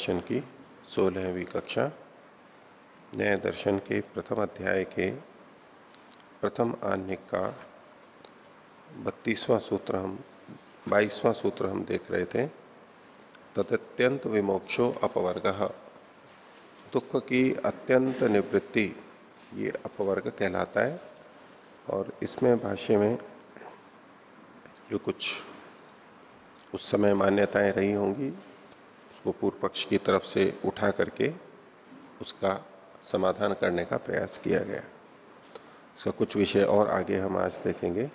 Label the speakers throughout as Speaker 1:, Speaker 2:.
Speaker 1: दर्शन की सोलहवीं कक्षा, न्याय दर्शन के प्रथम अध्याय के प्रथम आन्य का बत्तीसवां सूत्र हम, बाईसवां सूत्र हम देख रहे थे। तदत्यंत विमोक्षो अपवर्ग। दुख की अत्यंत निवृत्ति ये अपवर्ग कहलाता है और इसमें भाष्य में जो कुछ उस समय मान्यताएँ रही होंगी वो पूर्व पक्ष की तरफ़ से उठा करके उसका समाधान करने का प्रयास किया गया। उसका कुछ विषय और आगे हम आज देखेंगे।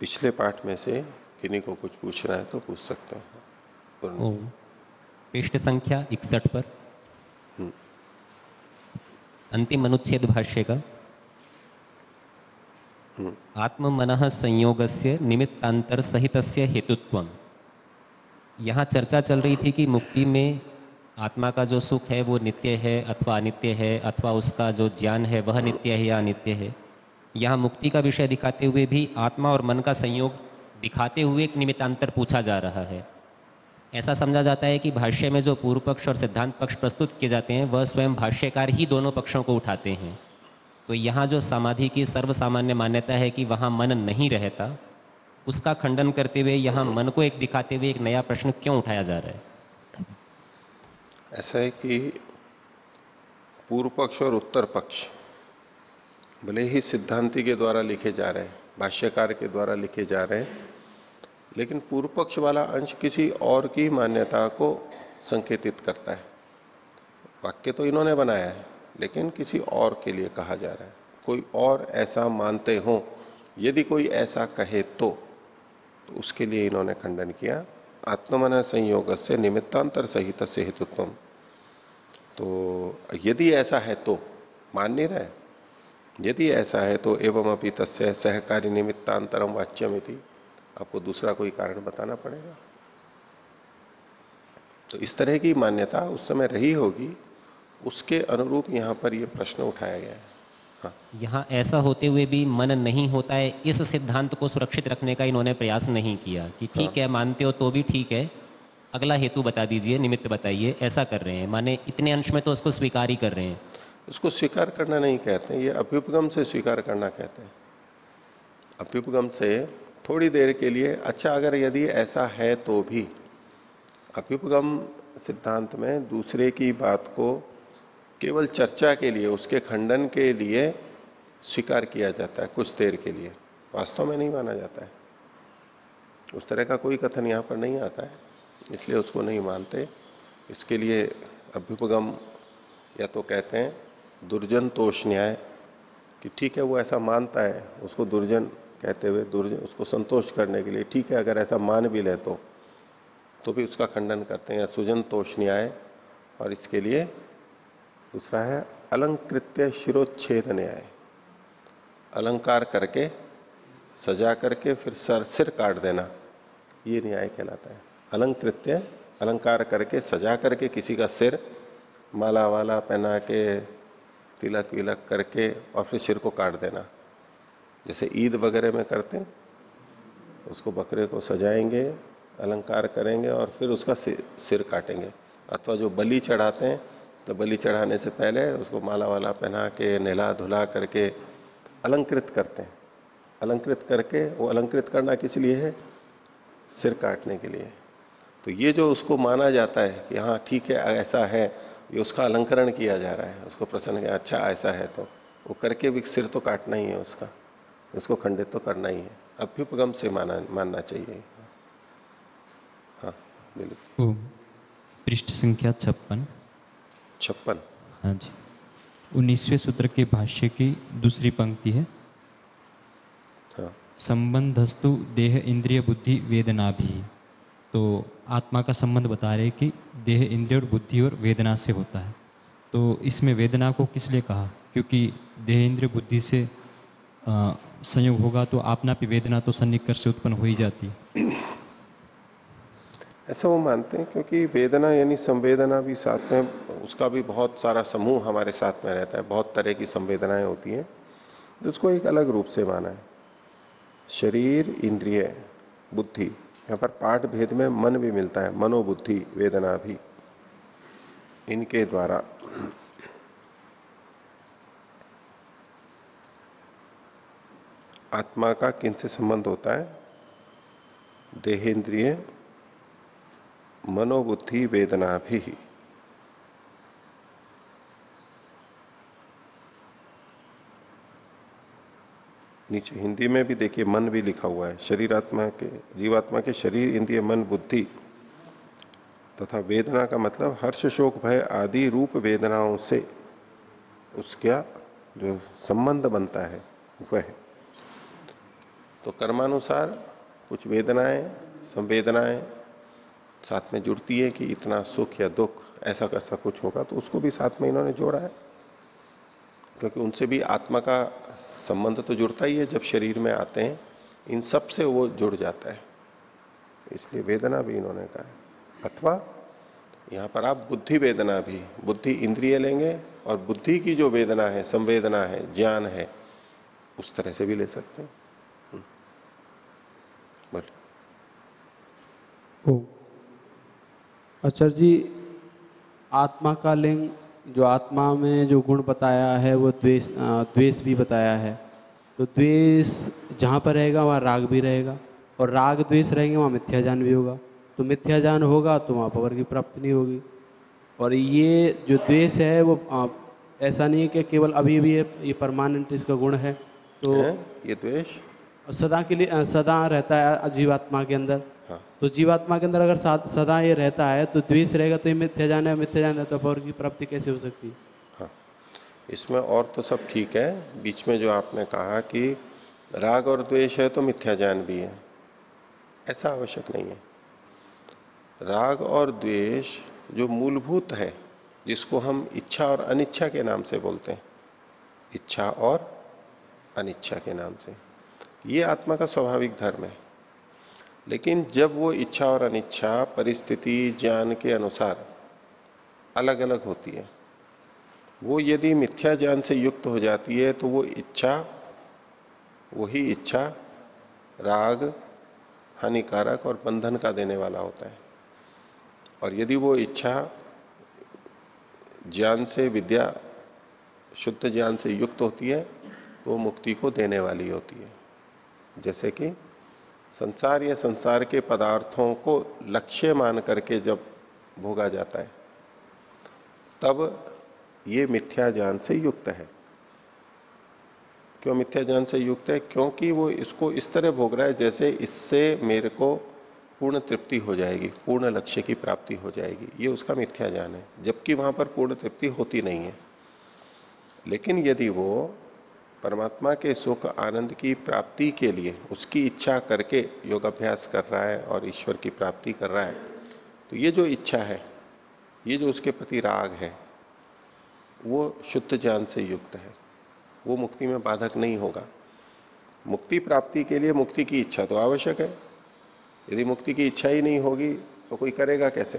Speaker 1: पिछले पाठ में से किन्हीं को कुछ पूछना है तो पूछ सकते हैं।
Speaker 2: पृष्ठ संख्या इकसठ पर। हम्म। अंतिम अनुच्छेद भाष्य का। हम्म। आत्म मन संयोग से निमित्तांतर सहित हेतुत्व यहाँ चर्चा चल रही थी कि मुक्ति में आत्मा का जो सुख है, वो नित्य है अथवा अनित्य है, अथवा उसका जो ज्ञान है, वह नित्य है या अनित्य है। यहाँ मुक्ति का विषय दिखाते हुए भी आत्मा और मन का संयोग दिखाते हुए एक निमित्तांतर पूछा जा रहा है। ऐसा समझा जाता है कि भाष्य में जो पूर्व पक्ष और सिद्धांत पक्ष प्रस्तुत किए जाते हैं, वह स्वयं भाष्यकार ही दोनों पक्षों को उठाते हैं। तो यहाँ जो समाधि की सर्वसामान्य मान्यता है कि वहाँ मन नहीं रहता उसका खंडन करते हुए यहाँ मन को एक दिखाते हुए एक नया प्रश्न क्यों उठाया जा रहा है?
Speaker 1: ऐसा है कि पूर्व पक्ष और उत्तर पक्ष भले ही सिद्धांति के द्वारा लिखे जा रहे हैं, भाष्यकार के द्वारा लिखे जा रहे हैं, लेकिन पूर्व पक्ष वाला अंश किसी और की मान्यता को संकेतित करता है। वाक्य तो इन्होंने बनाया है, लेकिन किसी और के लिए कहा जा रहा है। कोई और ऐसा मानते हो, यदि कोई ऐसा कहे तो। उसके लिए इन्होंने खंडन किया आत्मन संयोग से निमित्तांतर सहित से हेतुत्व। तो यदि ऐसा है तो मान नहीं रहे। यदि ऐसा है तो एवं अपनी तस्य सहकारी निमित्तांतरम वाच्यम आपको दूसरा कोई कारण बताना पड़ेगा। तो इस तरह की मान्यता उस समय रही होगी, उसके अनुरूप यहाँ पर यह प्रश्न उठाया गया है।
Speaker 2: यहाँ ऐसा होते हुए भी मन नहीं होता है इस सिद्धांत को सुरक्षित रखने का इन्होंने प्रयास नहीं किया कि ठीक हाँ। है मानते हो तो भी ठीक है अगला हेतु बता दीजिए निमित्त बताइए ऐसा कर रहे हैं। माने इतने अंश में तो उसको स्वीकार ही कर रहे हैं।
Speaker 1: उसको स्वीकार करना नहीं कहते ये अभ्युपगम से स्वीकार करना कहते हैं। अभ्युपगम से थोड़ी देर के लिए अच्छा अगर यदि ऐसा है तो भी। अभ्युपगम सिद्धांत में दूसरे की बात को केवल चर्चा के लिए, उसके खंडन के लिए स्वीकार किया जाता है, कुछ देर के लिए। वास्तव में नहीं माना जाता है। उस तरह का कोई कथन यहाँ पर नहीं आता है, इसलिए उसको नहीं मानते। इसके लिए अभ्युपगम या तो कहते हैं दुर्जन तोष न्याय कि ठीक है, वो ऐसा मानता है, उसको दुर्जन कहते हुए, दुर्जन, उसको संतोष करने के लिए ठीक है, अगर ऐसा मान भी ले तो। तो भी उसका खंडन करते हैं या सुजन तोष न्याय और इसके लिए दूसरा है, अलंकृत्य शिरोच्छेद न्याय अलंकार करके, सजा करके फिर सर, सिर काट देना, ये न्याय कहलाता है। अलंकृत्य, अलंकार करके, सजा करके किसी का सिर, माला वाला पहना के, तिलक विलक करके और फिर सिर को काट देना। जैसे ईद वगैरह में करते हैं, उसको बकरे को सजाएँगे, अलंकार करेंगे और फिर उसका सिर काटेंगे। अथवा जो बलि चढ़ाते हैं तो बलि चढ़ाने से पहले उसको माला वाला पहना के, नहला धुला करके अलंकृत करते हैं। अलंकृत करके, वो अलंकृत करना किस लिए है? सिर काटने के लिए। तो ये जो उसको माना जाता है कि हाँ ठीक है, ऐसा है, ये उसका अलंकरण किया जा रहा है। उसको प्रसन्न किया अच्छा ऐसा है तो वो करके भी सिर तो काटना ही है उसका। उसको खंडित तो करना ही है। अभ्युपगम से माना, मानना चाहिए। हाँ बिल्कुल।
Speaker 3: पृष्ठ संख्या छप्पन।
Speaker 1: छप्पन।
Speaker 3: हाँ जी। उन्नीसवें सूत्र के भाष्य की दूसरी पंक्ति है।
Speaker 1: हाँ।
Speaker 3: संबंधस्तु देह इंद्रिय बुद्धि वेदना भी। तो आत्मा का संबंध बता रहे कि देह इंद्रिय और बुद्धि और वेदना से होता है। तो इसमें वेदना को किस लिए कहा? क्योंकि देह इंद्रिय बुद्धि से संयोग होगा तो आपना भी वेदना तो सन्निकर्ष से उत्पन्न हो ही जाती। है
Speaker 1: ऐसा वो मानते हैं क्योंकि वेदना यानी संवेदना भी साथ में, उसका भी बहुत सारा समूह हमारे साथ में रहता है, बहुत तरह की संवेदनाएँ होती हैं तो उसको एक अलग रूप से माना है। शरीर, इंद्रिय, बुद्धि, यहाँ पर पाठ भेद में मन भी मिलता है, मनोबुद्धि, वेदना भी, इनके द्वारा। आत्मा का किन से संबंध होता है? देहेंद्रिय मनोबुद्धि वेदना भी नीचे हिंदी में भी देखिए मन भी लिखा हुआ है शरीर आत्मा के, जीवात्मा के शरीर, इंद्रिय, मन, बुद्धि तथा वेदना का मतलब हर्ष, शोक, भय आदि रूप वेदनाओं से उसका जो संबंध बनता है, वह तो कर्मानुसार कुछ वेदनाएँ, संवेदनाएँ साथ में जुड़ती है कि इतना सुख या दुख, ऐसा कैसा कुछ होगा तो उसको भी साथ में इन्होंने जोड़ा है। क्योंकि उनसे भी आत्मा का संबंध तो जुड़ता ही है, जब शरीर में आते हैं, इन सबसे वो जुड़ जाता है। इसलिए वेदना भी इन्होंने कहा है। अथवा यहाँ पर आप बुद्धि वेदना भी, बुद्धि इंद्रिय लेंगे और बुद्धि की जो वेदना है, संवेदना है, ज्ञान है, उस तरह से भी ले सकते हैं। हम्म।
Speaker 4: आचार्य जी आत्मा का लिंग जो आत्मा में जो गुण बताया है वो द्वेष द्वेष भी बताया है। तो द्वेष जहाँ पर रहेगा वहाँ राग भी रहेगा। और राग द्वेष रहेंगे वहाँ मिथ्याजान भी होगा। तो मिथ्याजान होगा तो वहाँ पवर की प्राप्ति नहीं होगी। और ये जो द्वेष है वो अ, ऐसा नहीं है कि केवल अभी भी ये, ये परमानेंट इसका गुण है। तो
Speaker 1: है? ये द्वेष?
Speaker 4: सदा के लिए सदा रहता है जीवात्मा के अंदर।
Speaker 1: हाँ
Speaker 4: तो जीवात्मा के अंदर अगर सदा ये रहता है तो द्वेष रहेगा तो ये मिथ्या जान है मिथ्या जान है तो पौर की प्राप्ति कैसे हो सकती है?
Speaker 1: हाँ। इसमें और तो सब ठीक है। बीच में जो आपने कहा कि राग और द्वेष है तो मिथ्या ज्ञान भी है। ऐसा आवश्यक नहीं है। राग और द्वेष जो मूलभूत है जिसको हम इच्छा और अनिच्छा के नाम से बोलते हैं। इच्छा और अनिच्छा के नाम से। ये आत्मा का स्वाभाविक धर्म है। लेकिन जब वो इच्छा और अनिच्छा, परिस्थिति, ज्ञान के अनुसार अलग अलग होती है, वो यदि मिथ्या ज्ञान से युक्त हो जाती है तो वो इच्छा, वही इच्छा राग, हानिकारक और बंधन का देने वाला होता है। और यदि वो इच्छा ज्ञान से, विद्या, शुद्ध ज्ञान से युक्त होती है तो मुक्ति को देने वाली होती है। जैसे कि संसार या संसार के पदार्थों को लक्ष्य मान करके जब भोगा जाता है, तब ये मिथ्या ज्ञान से युक्त है। क्यों मिथ्या ज्ञान से युक्त है? क्योंकि वो इसको इस तरह भोग रहा है जैसे इससे मेरे को पूर्ण तृप्ति हो जाएगी, पूर्ण लक्ष्य की प्राप्ति हो जाएगी। ये उसका मिथ्या ज्ञान है, जबकि वहाँ पर पूर्ण तृप्ति होती नहीं है। लेकिन यदि वो परमात्मा के सुख, आनंद की प्राप्ति के लिए उसकी इच्छा करके योगाभ्यास कर रहा है और ईश्वर की प्राप्ति कर रहा है। तो ये जो इच्छा है, ये जो उसके प्रति राग है, वो शुद्ध ज्ञान से युक्त है। वो मुक्ति में बाधक नहीं होगा। मुक्ति प्राप्ति के लिए मुक्ति की इच्छा तो आवश्यक है। यदि मुक्ति की इच्छा ही नहीं होगी तो कोई करेगा कैसे?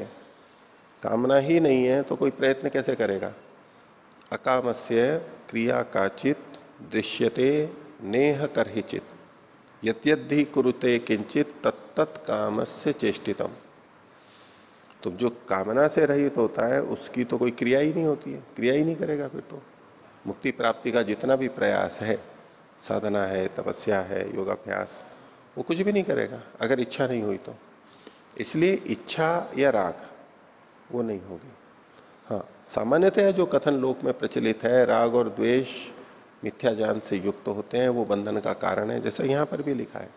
Speaker 1: कामना ही नहीं है तो कोई प्रयत्न कैसे करेगा? अकामस्य क्रिया काचित दृश्यते, नेह करहिचित यद्यद्धि कुरुते किंचित तत्त काम से चेष्टितम। तो जो कामना से रहित होता है, उसकी तो कोई क्रिया ही नहीं होती है। क्रिया ही नहीं करेगा फिर तो। मुक्ति प्राप्ति का जितना भी प्रयास है, साधना है, तपस्या है, योगाभ्यास, वो कुछ भी नहीं करेगा, अगर इच्छा नहीं हुई तो। इसलिए इच्छा या राग, वो नहीं होगी। हाँ सामान्यतः जो कथन लोक में प्रचलित है, राग और द्वेष मिथ्या ज्ञान से युक्त होते हैं, वो बंधन का कारण है, जैसा यहाँ पर भी लिखा है।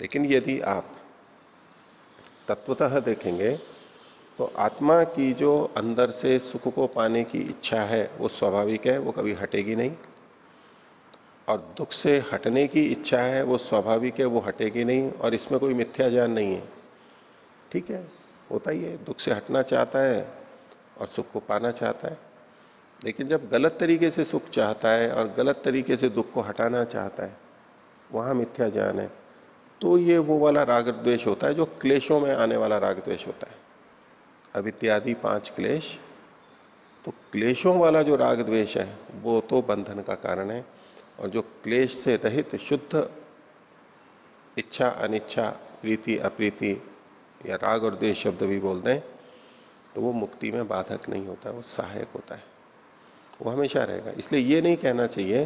Speaker 1: लेकिन यदि आप तत्वतः देखेंगे तो आत्मा की जो अंदर से सुख को पाने की इच्छा है, वो स्वाभाविक है, वो कभी हटेगी नहीं। और दुख से हटने की इच्छा है, वो स्वाभाविक है, वो हटेगी नहीं, और इसमें कोई मिथ्या ज्ञान नहीं है। ठीक है? होता ही है, दुख से हटना चाहता है, और सुख को पाना चाहता है। लेकिन जब गलत तरीके से सुख चाहता है और गलत तरीके से दुख को हटाना चाहता है, वहाँ मिथ्या ज्ञान है तो ये वो वाला राग द्वेष होता है जो क्लेशों में आने वाला राग द्वेष होता है। अब इत्यादि पाँच क्लेश तो क्लेशों वाला जो राग द्वेष है, वो तो बंधन का कारण है, और जो क्लेश से रहित शुद्ध इच्छा, अनिच्छा, प्रीति, अप्रीति या राग और द्वेष शब्द भी बोल दें तो वो मुक्ति में बाधक नहीं होता, वो सहायक होता है। वो हमेशा रहेगा। इसलिए ये नहीं कहना चाहिए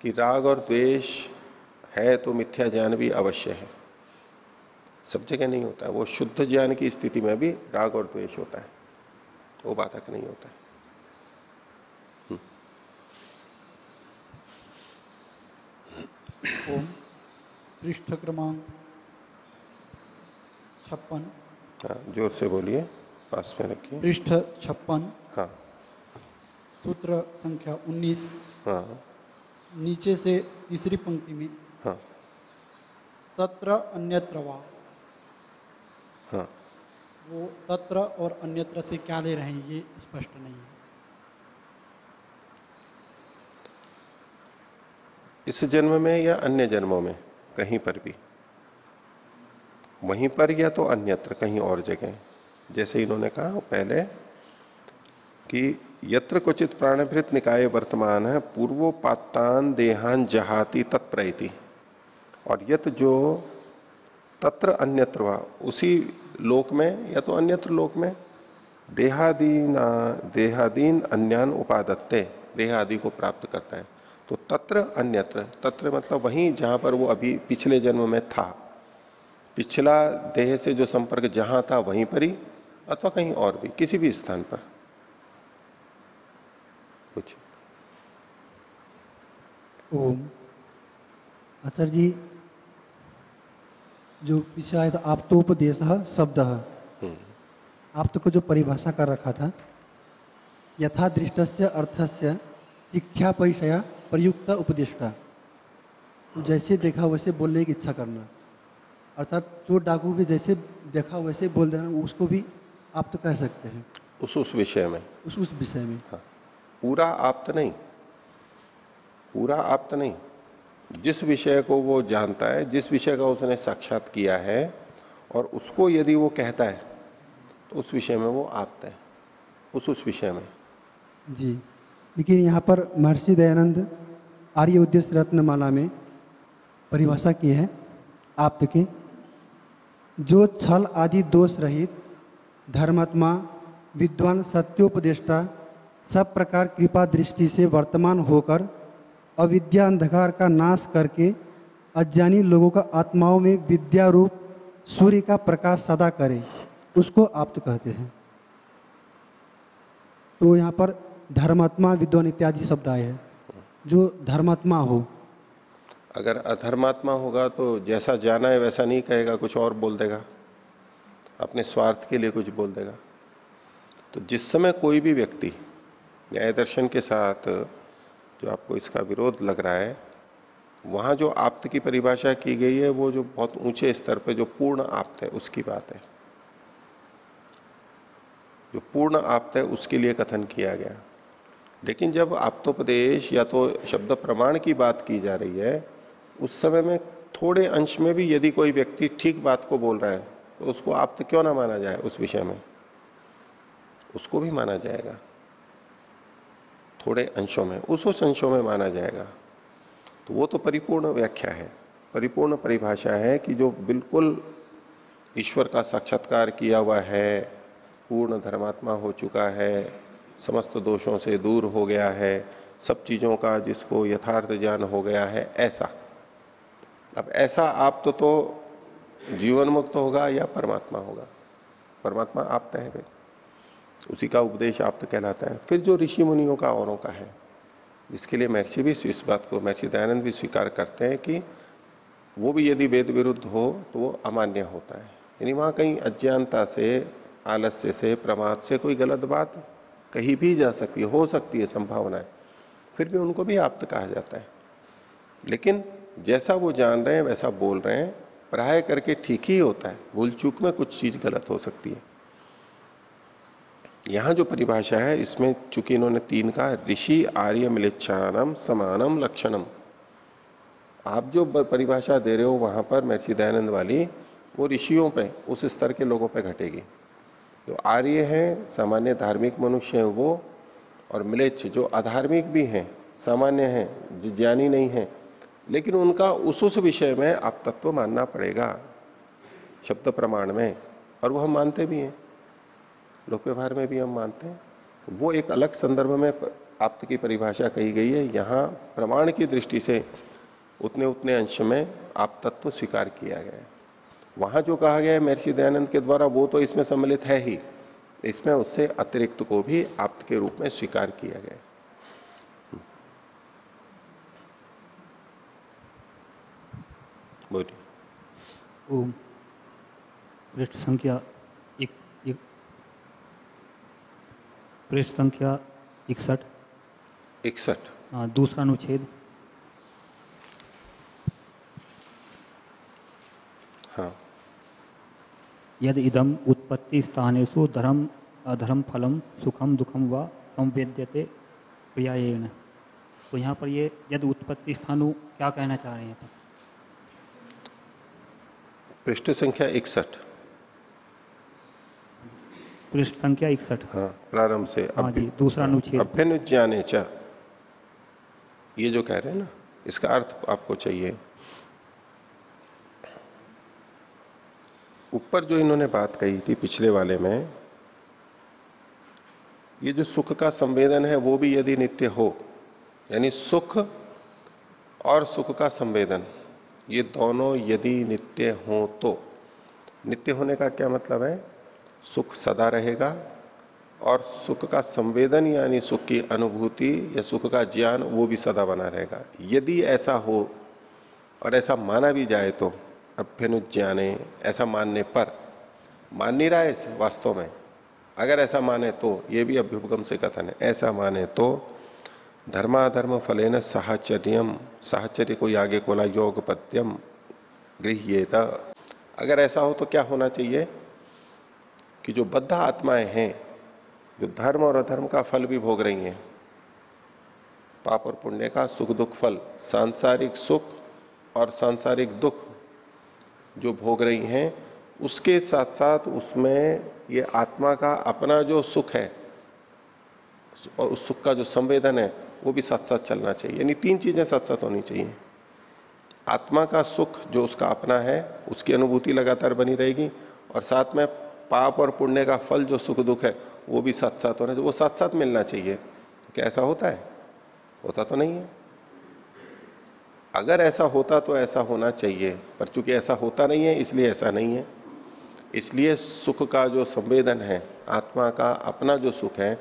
Speaker 1: कि राग और द्वेष है तो मिथ्या ज्ञान भी अवश्य है। सब जगह नहीं होता है। वो शुद्ध ज्ञान की स्थिति में भी राग और द्वेष होता है। वो बाधक नहीं होता है।
Speaker 5: पृष्ठ क्रमांक छप्पन।
Speaker 1: हाँ ज़ोर से बोलिए। पास में रखिए।
Speaker 5: पृष्ठ छप्पन।
Speaker 1: हाँ।
Speaker 5: सूत्र संख्या 19
Speaker 1: हाँ।
Speaker 5: नीचे से तीसरी पंक्ति में
Speaker 1: हाँ।
Speaker 5: तत्र अन्यत्र वा।
Speaker 1: हाँ।
Speaker 5: वो तत्र और अन्यत्र से क्या ले रहे हैं ये स्पष्ट नहीं है।
Speaker 1: इस जन्म में या अन्य जन्मों में? कहीं पर भी। वहीं पर या तो अन्यत्र कहीं और जगह। जैसे इन्होंने कहा पहले कि यत्र क्वचित प्राणभृत निकाय वर्तमान है पूर्वोपातान देहान जहाती तत्प्रति। और यत जो तत्र अन्यत्र वा, उसी लोक में या तो अन्यत्र लोक में, देहादीना, देहादीन अन्यान उपादत्ते, देहादि को प्राप्त करता है। तो तत्र अन्यत्र, तत्र मतलब वहीं जहाँ पर वो अभी पिछले जन्म में था। पिछला देह से जो संपर्क जहाँ था, वहीं पर ही, अथवा कहीं और भी, किसी भी स्थान पर। कुछ।
Speaker 6: ओम। आचार्य जी जो पीछे आया था आप्तोपदेश शब्द।
Speaker 1: हम्म,
Speaker 6: आप तो को जो परिभाषा कर रखा था यथा दृष्टस्य अर्थस्य शिक्षा परिचय प्रयुक्त उपदेष्टा। जैसे देखा वैसे बोलने की इच्छा करना। अर्थात जो डाकू भी जैसे देखा वैसे बोल देना उसको भी आप तो कह सकते हैं।
Speaker 1: उस उस विषय में।
Speaker 6: उस उस विषय में।
Speaker 1: हाँ। पूरा आप्त नहीं। पूरा आप्त नहीं। जिस विषय को वो जानता है, जिस विषय का उसने साक्षात किया है और उसको यदि वो कहता है तो उस विषय में वो आप्त है। उस उस विषय में।
Speaker 6: जी। लेकिन यहाँ पर महर्षि दयानंद आर्य उद्देश्य रत्नमाला में परिभाषा की है आप देखें जो छल आदि दोष रहित धर्मात्मा, विद्वान, सत्योपदेष्टा सब प्रकार कृपा दृष्टि से वर्तमान होकर, अविद्या अंधकार का नाश करके, अज्ञानी लोगों का आत्माओं में विद्या रूप सूर्य का प्रकाश सदा करे, उसको आप तो कहते हैं। तो यहाँ पर धर्मात्मा, विद्वान इत्यादि शब्द आए हैं, जो धर्मात्मा हो।
Speaker 1: अगर अधर्मात्मा होगा तो जैसा जाना है वैसा नहीं कहेगा, कुछ और बोल देगा। अपने स्वार्थ के लिए कुछ बोल देगा। तो जिस समय कोई भी व्यक्ति न्याय दर्शन के साथ जो आपको इसका विरोध लग रहा है, वहाँ जो आप्त की परिभाषा की गई है, वो जो बहुत ऊँचे स्तर पे जो पूर्ण आप्त है, उसकी बात है। जो पूर्ण आप्त है, उसके लिए कथन किया गया। लेकिन जब आप्तोपदेश या तो शब्द प्रमाण की बात की जा रही है, उस समय में थोड़े अंश में भी यदि कोई व्यक्ति ठीक बात को बोल रहा है तो उसको आप्त क्यों ना माना जाए उस विषय में? उसको भी माना जाएगा। थोड़े अंशों में उस उस अंशों में माना जाएगा। तो वो तो परिपूर्ण व्याख्या है। परिपूर्ण परिभाषा है कि जो बिल्कुल ईश्वर का साक्षात्कार किया हुआ है पूर्ण धर्मात्मा हो चुका है समस्त दोषों से दूर हो गया है सब चीज़ों का जिसको यथार्थ ज्ञान हो गया है ऐसा। अब ऐसा आप तो, तो जीवन मुक्त होगा या परमात्मा होगा? परमात्मा आप तय उसी का उपदेश आप तो कहलाता है। फिर जो ऋषि मुनियों का औरों का है, जिसके लिए महर्षि भी इस बात को महर्षि दयानंद भी स्वीकार करते हैं कि वो भी यदि वेद विरुद्ध हो तो वो अमान्य होता है। यानी वहाँ कहीं अज्ञानता से, आलस्य से, प्रमाद से कोई गलत बात कहीं भी जा सकती है, हो सकती है संभावनाएँ फिर भी उनको भी आप्त कहा जाता है। लेकिन जैसा वो जान रहे हैं, वैसा बोल रहे हैं, प्राय करके ठीक ही होता है। भूल चूक में कुछ चीज़ गलत हो सकती है। यहाँ जो परिभाषा है, इसमें चूँकि इन्होंने तीन कहा, ऋषि आर्य मिलिच्छानम समानम लक्षणम। आप जो परिभाषा दे रहे हो वहाँ पर, महर्षि दयानंद वाली, वो ऋषियों पे, उस स्तर के लोगों पे घटेगी। तो आर्य है, सामान्य धार्मिक मनुष्य है वो, और मिलेच्छ जो अधार्मिक भी हैं, सामान्य हैं ज्ञानी नहीं है, लेकिन उनका उस उस विषय में आप तत्व मानना पड़ेगा, शब्द प्रमाण में, और वो हम मानते भी हैं। लोक व्यवहार में भी हम मानते हैं। वो एक अलग संदर्भ में आप्त की परिभाषा कही गई है। यहाँ प्रमाण की दृष्टि से उतने उतने अंश में आप तत्व स्वीकार किया गया है। वहाँ जो कहा गया है महर्षि दयानंद के द्वारा, वो तो इसमें सम्मिलित है ही। इसमें उससे अतिरिक्त को भी आप्त के रूप में स्वीकार किया गया बोलिए।
Speaker 7: ओम। संख्या एक, एक पृष्ठ संख्या इकसठ।
Speaker 1: इकसठ
Speaker 7: दूसरा अनुच्छेद।
Speaker 1: हाँ।
Speaker 7: यद इदम उत्पत्ति स्थानेषु धर्म अधर्म फलम सुखम दुखम व संवेद्यते प्रियायेण तो यहाँ पर ये यद उत्पत्ति स्थानु क्या कहना चाह रहे हैं
Speaker 1: पृष्ठ संख्या इकसठ।
Speaker 7: पृष्ठ संख्या इकसठ।
Speaker 1: हाँ प्रारंभ से
Speaker 7: हाँ जी दूसरा अनुच्छेद।
Speaker 1: अभ्यनुज्ञाने च। ये जो कह रहे हैं ना इसका अर्थ आपको चाहिए। ऊपर जो इन्होंने बात कही थी पिछले वाले में ये जो सुख का संवेदन है वो भी यदि नित्य हो यानी सुख और सुख का संवेदन ये दोनों यदि नित्य हो तो। नित्य होने का क्या मतलब है? सुख सदा रहेगा और सुख का संवेदन यानी सुख की अनुभूति या सुख का ज्ञान वो भी सदा बना रहेगा। यदि ऐसा हो और ऐसा माना भी जाए तो अभ्यनुज्ञाने ऐसा मानने पर मान नहीं रहा है वास्तव में। अगर ऐसा माने तो ये भी अभ्युपगम से कथन है, ऐसा माने तो धर्माधर्म फलेन साहचर्यम, साहचर्य को आगे बोला योग पद्यम गृह्येत। अगर ऐसा हो तो क्या होना चाहिए? कि जो बद्ध आत्माएँ हैं, जो धर्म और अधर्म का फल भी भोग रही हैं, पाप और पुण्य का सुख दुख फल, सांसारिक सुख और सांसारिक दुख जो भोग रही हैं, उसके साथ साथ उसमें ये आत्मा का अपना जो सुख है, और उस सुख का जो संवेदन है, वो भी साथ साथ चलना चाहिए। यानी तीन चीज़ें साथ साथ होनी चाहिए। आत्मा का सुख जो उसका अपना है, उसकी अनुभूति लगातार बनी रहेगी, और साथ में पाप और पुण्य का फल जो सुख दुख है, वो भी साथ साथ होना चाहिए। वो साथ साथ मिलना चाहिए। क्या ऐसा होता है? होता तो नहीं है। अगर ऐसा होता तो ऐसा होना चाहिए, पर चूँकि ऐसा होता नहीं है, इसलिए ऐसा नहीं है। इसलिए सुख का जो संवेदन है, आत्मा का अपना जो सुख है,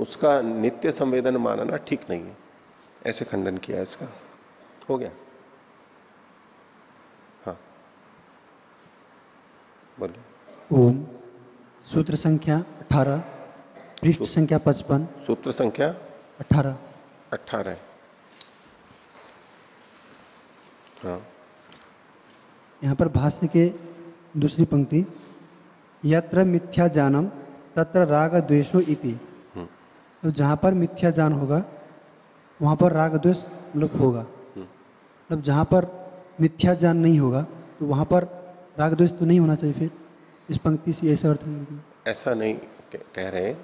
Speaker 1: उसका नित्य संवेदन मानना ठीक नहीं है। ऐसे खंडन किया इसका। हो गया? हाँ। बोलिए।
Speaker 6: ओम। सूत्र संख्या 18 पृष्ठ संख्या 55
Speaker 1: सूत्र संख्या
Speaker 6: 18
Speaker 1: अट्ठारह हाँ।
Speaker 6: यहाँ पर भाष्य के दूसरी पंक्ति यत्र मिथ्या जानम तत्र राग द्वेषो इति।
Speaker 1: हम्म,
Speaker 6: तो जहाँ पर मिथ्या जान होगा वहाँ पर राग द्वेष मतलब होगा।
Speaker 1: हम्म।
Speaker 6: मतलब जहाँ पर मिथ्या जान नहीं होगा तो वहाँ पर राग द्वेष तो नहीं होना चाहिए फिर। इस पंक्ति से ऐसा अर्थ है।
Speaker 1: ऐसा नहीं कह रहे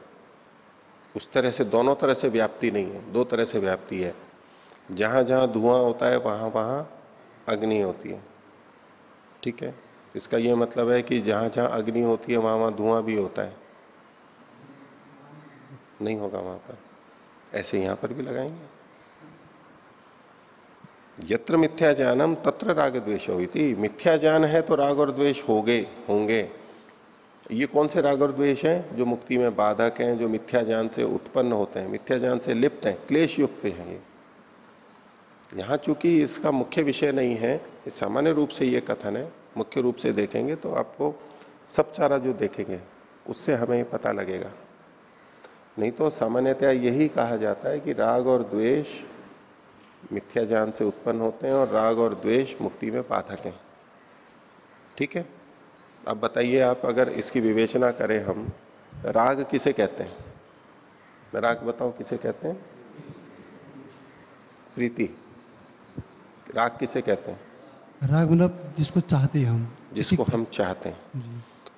Speaker 1: उस तरह से, दोनों तरह से व्याप्ति नहीं है। दो तरह से व्याप्ति है। जहाँ जहाँ धुआँ होता है, वहाँ वहाँ अग्नि होती है। ठीक है? इसका यह मतलब है कि जहाँ जहाँ अग्नि होती है, वहाँ वहाँ धुआँ भी होता है। नहीं होगा वहाँ पर। ऐसे यहाँ पर भी लगाएँगे। यत्र मिथ्या ज्ञानम तत्र राग द्वेष हुई मिथ्या ज्ञान है तो राग और द्वेष हो गए होंगे। ये कौन से राग और द्वेष हैं जो मुक्ति में बाधक हैं, जो मिथ्या ज्ञान से उत्पन्न होते हैं? मिथ्या ज्ञान से लिप्त हैं क्लेश युक्त हैं ये। यहाँ चूँकि इसका मुख्य विषय नहीं है सामान्य रूप से ये कथन है, मुख्य रूप से देखेंगे तो आपको सब चारा जो देखेंगे, उससे हमें पता लगेगा। नहीं तो सामान्यतया यही कहा जाता है कि राग और द्वेष मिथ्या ज्ञान से उत्पन्न होते हैं और राग और द्वेष मुक्ति में बाधक हैं। ठीक है? अब बताइए आप अगर इसकी विवेचना करें हम राग किसे कहते हैं? राग बताओ किसे कहते हैं? प्रीति। राग किसे कहते हैं?
Speaker 6: राग मतलब जिसको चाहते हैं हम।
Speaker 1: जिसको हम चाहते हैं।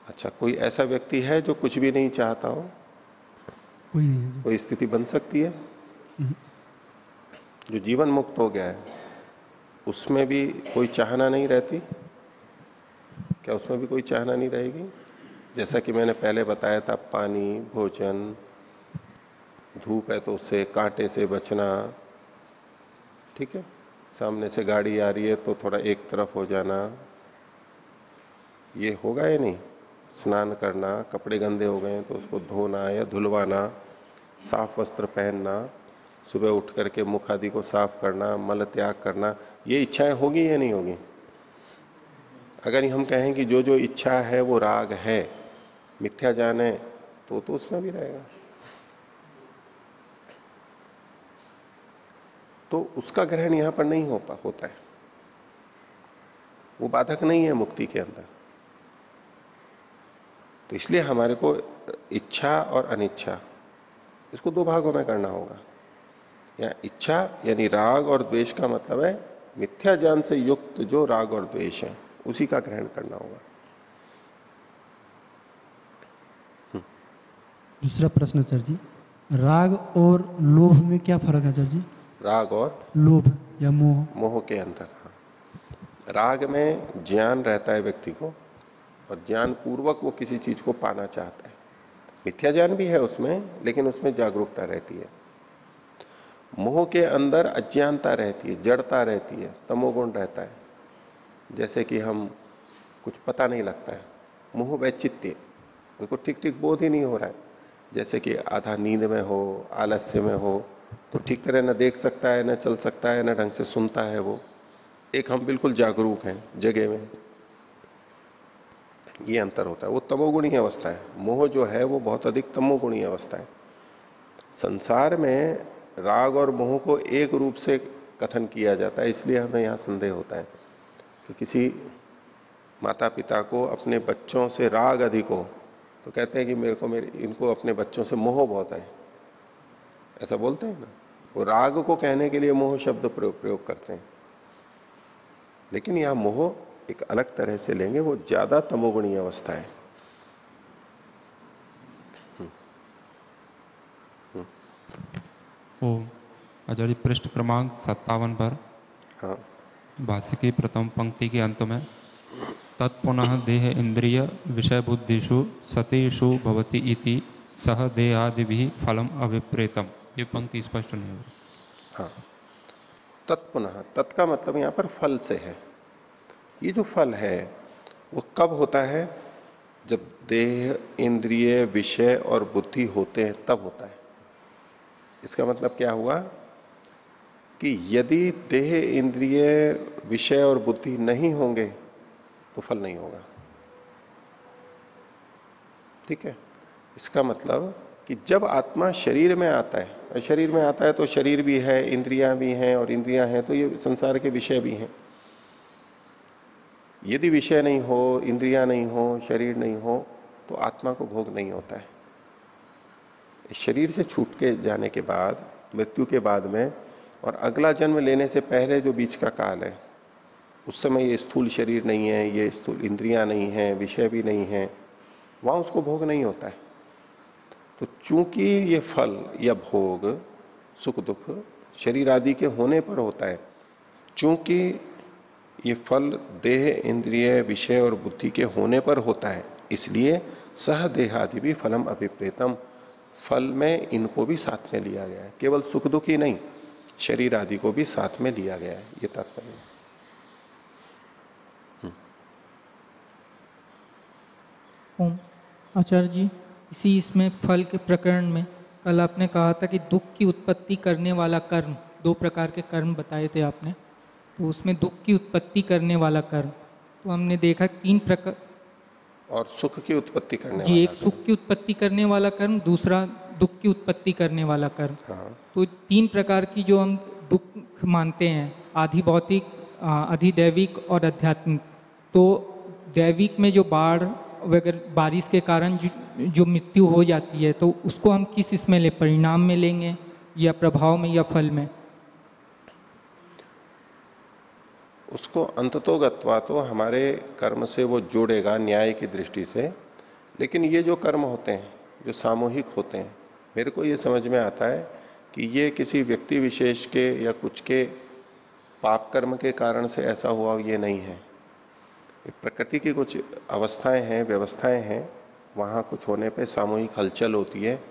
Speaker 1: अच्छा कोई ऐसा व्यक्ति है जो कुछ भी नहीं चाहता हो?
Speaker 6: कोई नहीं
Speaker 1: कोई स्थिति बन सकती है?
Speaker 6: हम्म।
Speaker 1: जो जीवन मुक्त हो गया है उसमें भी कोई चाहना नहीं रहती? क्या उसमें भी कोई चाहना नहीं रहेगी? जैसा कि मैंने पहले बताया था, पानी, भोजन, धूप है तो उससे कांटे से बचना, ठीक है? सामने से गाड़ी आ रही है तो थोड़ा एक तरफ़ हो जाना। ये होगा या नहीं? स्नान करना, कपड़े गंदे हो गए तो उसको धोना या धुलवाना, साफ़ वस्त्र पहनना, सुबह उठ करके मुख आदि को साफ़ करना, मल त्याग करना, ये इच्छाएँ होगी या नहीं होगी? अगर हम कहें कि जो जो इच्छा है, वो राग है, मिथ्या ज्ञान है तो तो उसमें भी रहेगा। तो उसका ग्रहण यहाँ पर नहीं हो पा, होता है। वो बाधक नहीं है मुक्ति के अंदर। तो इसलिए हमारे को इच्छा और अनिच्छा, इसको दो भागों में करना होगा। या इच्छा यानी राग और द्वेष का मतलब है, मिथ्या ज्ञान से युक्त जो राग और द्वेष है। उसी का ग्रहण करना होगा।
Speaker 6: दूसरा प्रश्न सर जी राग और लोभ में क्या फ़र्क है सर जी?
Speaker 1: राग और
Speaker 6: लोभ या मोह?
Speaker 1: मोह के अंदर हाँ। राग में ज्ञान रहता है व्यक्ति को और ज्ञान पूर्वक वो किसी चीज़ को पाना चाहता है। मिथ्या ज्ञान भी है उसमें लेकिन उसमें जागरूकता रहती है। मोह के अंदर अज्ञानता रहती है जड़ता रहती है तमोगुण रहता है। जैसे कि हम कुछ पता नहीं लगता है। मोह वैचित्य उनको ठीक ठीक बोध ही नहीं हो रहा है। जैसे कि आधा नींद में हो, आलस्य में हो तो ठीक तरह न देख सकता है, न चल सकता है, न ढंग से सुनता है वो। एक हम बिल्कुल जागरूक हैं, जगह में। ये अंतर होता है। वो तमोगुणी अवस्था है। मोह जो है, वो बहुत अधिक तमोगुणी अवस्था है। संसार में राग और मोह को एक रूप से कथन किया जाता है, इसलिए हमें यहाँ संदेह होता है। कि किसी माता पिता को अपने बच्चों से राग अधिक हो तो कहते हैं कि मेरे को मेरे इनको अपने बच्चों से मोह बहुत है। ऐसा बोलते हैं ना? वो राग को कहने के लिए मोह शब्द प्रयोग प्रयोग करते हैं। लेकिन यहाँ मोह एक अलग तरह से लेंगे वो ज़्यादा तमोगुणी अवस्था है।
Speaker 8: ओ आचार्य पृष्ठ क्रमांक सत्तावन पर।
Speaker 1: हाँ।
Speaker 8: भाष्य की प्रथम पंक्ति के अंत में, तत्पुनः देह इंद्रिय विषय बुद्धिषु सतीषु भवति इति सह देहादि फलम अभिप्रेतम। ये पंक्ति स्पष्ट नहीं हुई
Speaker 1: हाँ। तत्पुनः तत् का मतलब यहाँ पर फल से है। ये जो फल है, वो कब होता है? जब देह, इंद्रिय, विषय और बुद्धि होते हैं, तब होता है। इसका मतलब क्या हुआ? कि यदि देह इंद्रिय, विषय और बुद्धि नहीं होंगे तो फल नहीं होगा। ठीक है? इसका मतलब कि जब आत्मा शरीर में आता है शरीर में आता है तो शरीर भी है, इंद्रियाँ भी हैं और इंद्रियाँ हैं तो ये संसार के विषय भी हैं। यदि विषय नहीं हो, इंद्रियाँ नहीं हो, शरीर नहीं हो तो आत्मा को भोग नहीं होता है। शरीर से छूट के जाने के बाद, मृत्यु के बाद में और अगला जन्म लेने से पहले जो बीच का काल है, उस समय ये स्थूल शरीर नहीं है, ये स्थूल इंद्रियाँ नहीं है, विषय भी नहीं है, वहाँ उसको भोग नहीं होता है। तो चूँकि ये फल या भोग, सुख दुख शरीर आदि के होने पर होता है, चूँकि ये फल देह, इंद्रिय, विषय और बुद्धि के होने पर होता है, इसलिए सह देहादि भी फलम अभिप्रेतम। फल में इनको भी साथ में लिया गया है, केवल सुख दुख ही नहीं शरीर आदि को भी साथ में लिया गया है ये तात्पर्य। है
Speaker 9: ओम। आचार्य जी इसी इसमें फल के प्रकरण में कल आपने कहा था कि दुख की उत्पत्ति करने वाला कर्म दो प्रकार के कर्म बताए थे आपने तो उसमें दुख की उत्पत्ति करने वाला कर्म तो हमने देखा तीन प्रकार
Speaker 1: और सुख की उत्पत्ति करने
Speaker 9: जी
Speaker 1: वाला
Speaker 9: एक सुख की उत्पत्ति करने वाला कर्म दूसरा दुख की उत्पत्ति करने वाला कर्म
Speaker 1: हाँ।
Speaker 9: तो तीन प्रकार की जो हम दुख मानते हैं आधि भौतिक अधिदैविक और आध्यात्मिक। तो दैविक में जो बाढ़ वगैरह बारिश के कारण जो, जो मृत्यु हो जाती है तो उसको हम किस इसमें ले परिणाम में लेंगे या प्रभाव में या फल में?
Speaker 1: उसको अंततोगत्वा तो हमारे कर्म से वो जोड़ेगा न्याय की दृष्टि से। लेकिन ये जो कर्म होते हैं जो सामूहिक होते हैं मेरे को ये समझ में आता है कि ये किसी व्यक्ति विशेष के या कुछ के पाप कर्म के कारण से ऐसा हुआ, ये नहीं है। प्रकृति की कुछ अवस्थाएँ हैं, व्यवस्थाएँ हैं, वहाँ कुछ होने पे सामूहिक हलचल होती है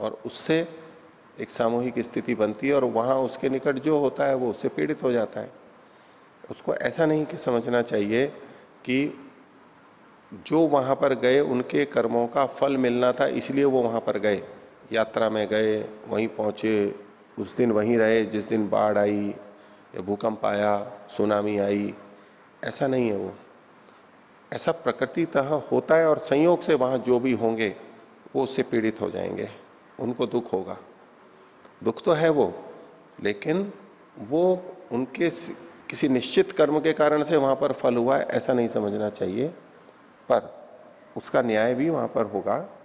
Speaker 1: और उससे एक सामूहिक स्थिति बनती है और वहाँ उसके निकट जो होता है वो उससे पीड़ित हो जाता है। उसको ऐसा नहीं कि समझना चाहिए कि जो वहाँ पर गए, उनके कर्मों का फल मिलना था, इसलिए वो वहाँ पर गए। यात्रा में गए, वहीं पहुँचे। उस दिन वहीं रहे, जिस दिन बाढ़ आई या भूकंप आया, सुनामी आई, ऐसा नहीं है वो। ऐसा प्रकृतितः होता है और संयोग से वहाँ जो भी होंगे, वो उससे पीड़ित हो जाएँगे। उनको दुख होगा। दुख तो है वो, लेकिन वो उनके किसी निश्चित कर्म के कारण से वहाँ पर फल हुआ है ऐसा नहीं समझना चाहिए। पर उसका न्याय भी वहाँ पर होगा।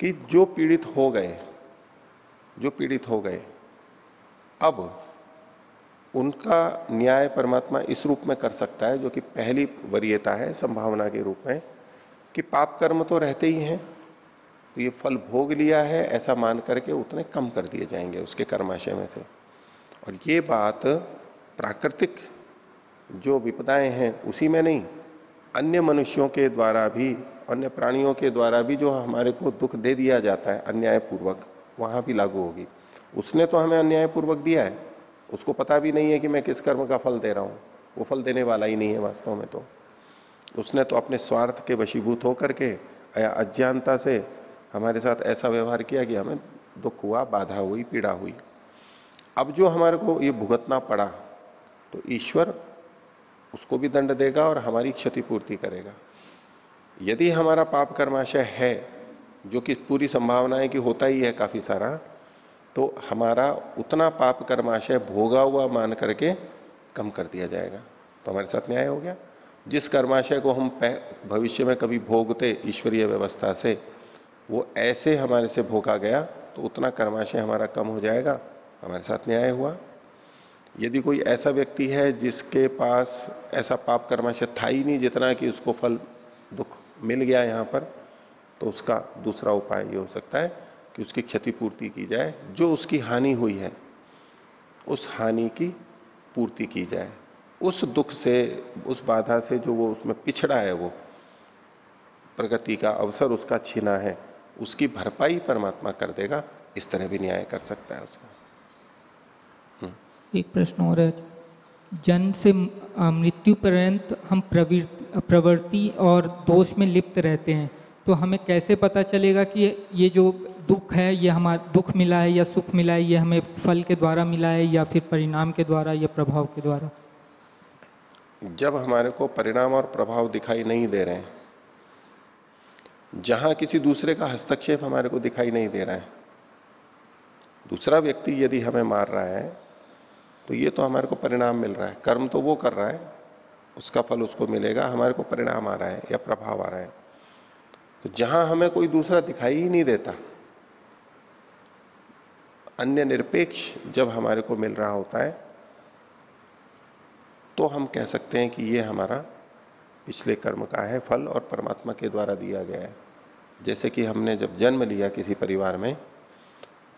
Speaker 1: कि जो पीड़ित हो गए, जो पीड़ित हो गए, अब उनका न्याय परमात्मा इस रूप में कर सकता है, जो कि पहली वरीयता है, संभावना के रूप में, कि पाप कर्म तो रहते ही हैं तो ये फल भोग लिया है, ऐसा मान करके उतने कम कर दिए जाएँगे उसके कर्माशय में से। और ये बात प्राकृतिक जो विपदाएँ हैं, उसी में नहीं, अन्य मनुष्यों के द्वारा भी अन्य प्राणियों के द्वारा भी जो हमारे को दुख दे दिया जाता है, अन्यायपूर्वक, वहाँ भी लागू होगी। उसने तो हमें अन्यायपूर्वक दिया है। उसको पता भी नहीं है कि मैं किस कर्म का फल दे रहा हूँ। वो फल देने वाला ही नहीं है वास्तव में तो। उसने तो अपने स्वार्थ के वशीभूत होकर के, या अज्ञानता से हमारे साथ ऐसा व्यवहार किया कि हमें दुख हुआ, बाधा हुई, पीड़ा हुई। अब जो हमारे को ये भुगतना पड़ा तो ईश्वर उसको भी दंड देगा और हमारी क्षतिपूर्ति करेगा। यदि हमारा पाप कर्माशय है, जो कि पूरी संभावना है कि होता ही है काफ़ी सारा तो हमारा उतना पाप कर्माशय भोगा हुआ मान करके कम कर दिया जाएगा। तो हमारे साथ न्याय हो गया। जिस कर्माशय को हम भविष्य में कभी भोगते ईश्वरीय व्यवस्था से, वो ऐसे हमारे से भोगा गया तो उतना कर्माशय हमारा कम हो जाएगा। हमारे साथ न्याय हुआ। यदि कोई ऐसा व्यक्ति है जिसके पास ऐसा पाप कर्माशय था ही नहीं जितना कि उसको फल, दुख मिल गया यहाँ पर तो उसका दूसरा उपाय ये हो सकता है कि उसकी क्षतिपूर्ति की जाए, जो उसकी हानि हुई है, उस हानि की पूर्ति की जाए। उस दुख से, उस बाधा से जो वो उसमें पिछड़ा है वो, प्रगति का अवसर उसका छीना है, उसकी भरपाई परमात्मा कर देगा, इस तरह भी न्याय कर सकता है उसका।
Speaker 9: एक प्रश्न और है, जन्म से मृत्यु पर्यंत हम प्रवृत्ति और दोष में लिप्त रहते हैं तो हमें कैसे पता चलेगा कि ये जो दुख है, ये हमारा, दुख मिला है या सुख मिला है, ये हमें फल के द्वारा मिला है या फिर परिणाम के द्वारा या प्रभाव के द्वारा?
Speaker 1: जब हमारे को परिणाम और प्रभाव दिखाई नहीं दे रहे हैं, जहाँ किसी दूसरे का हस्तक्षेप हमारे को दिखाई नहीं दे रहा है, दूसरा व्यक्ति यदि हमें मार रहा है तो ये तो हमारे को परिणाम मिल रहा है, कर्म तो वो कर रहा है उसका फल उसको मिलेगा, हमारे को परिणाम आ रहा है या प्रभाव आ रहा है। तो जहाँ हमें कोई दूसरा दिखाई ही नहीं देता, अन्य निरपेक्ष जब हमारे को मिल रहा होता है तो हम कह सकते हैं कि ये हमारा पिछले कर्म का है, फल और परमात्मा के द्वारा दिया गया है। जैसे कि हमने जब जन्म लिया किसी परिवार में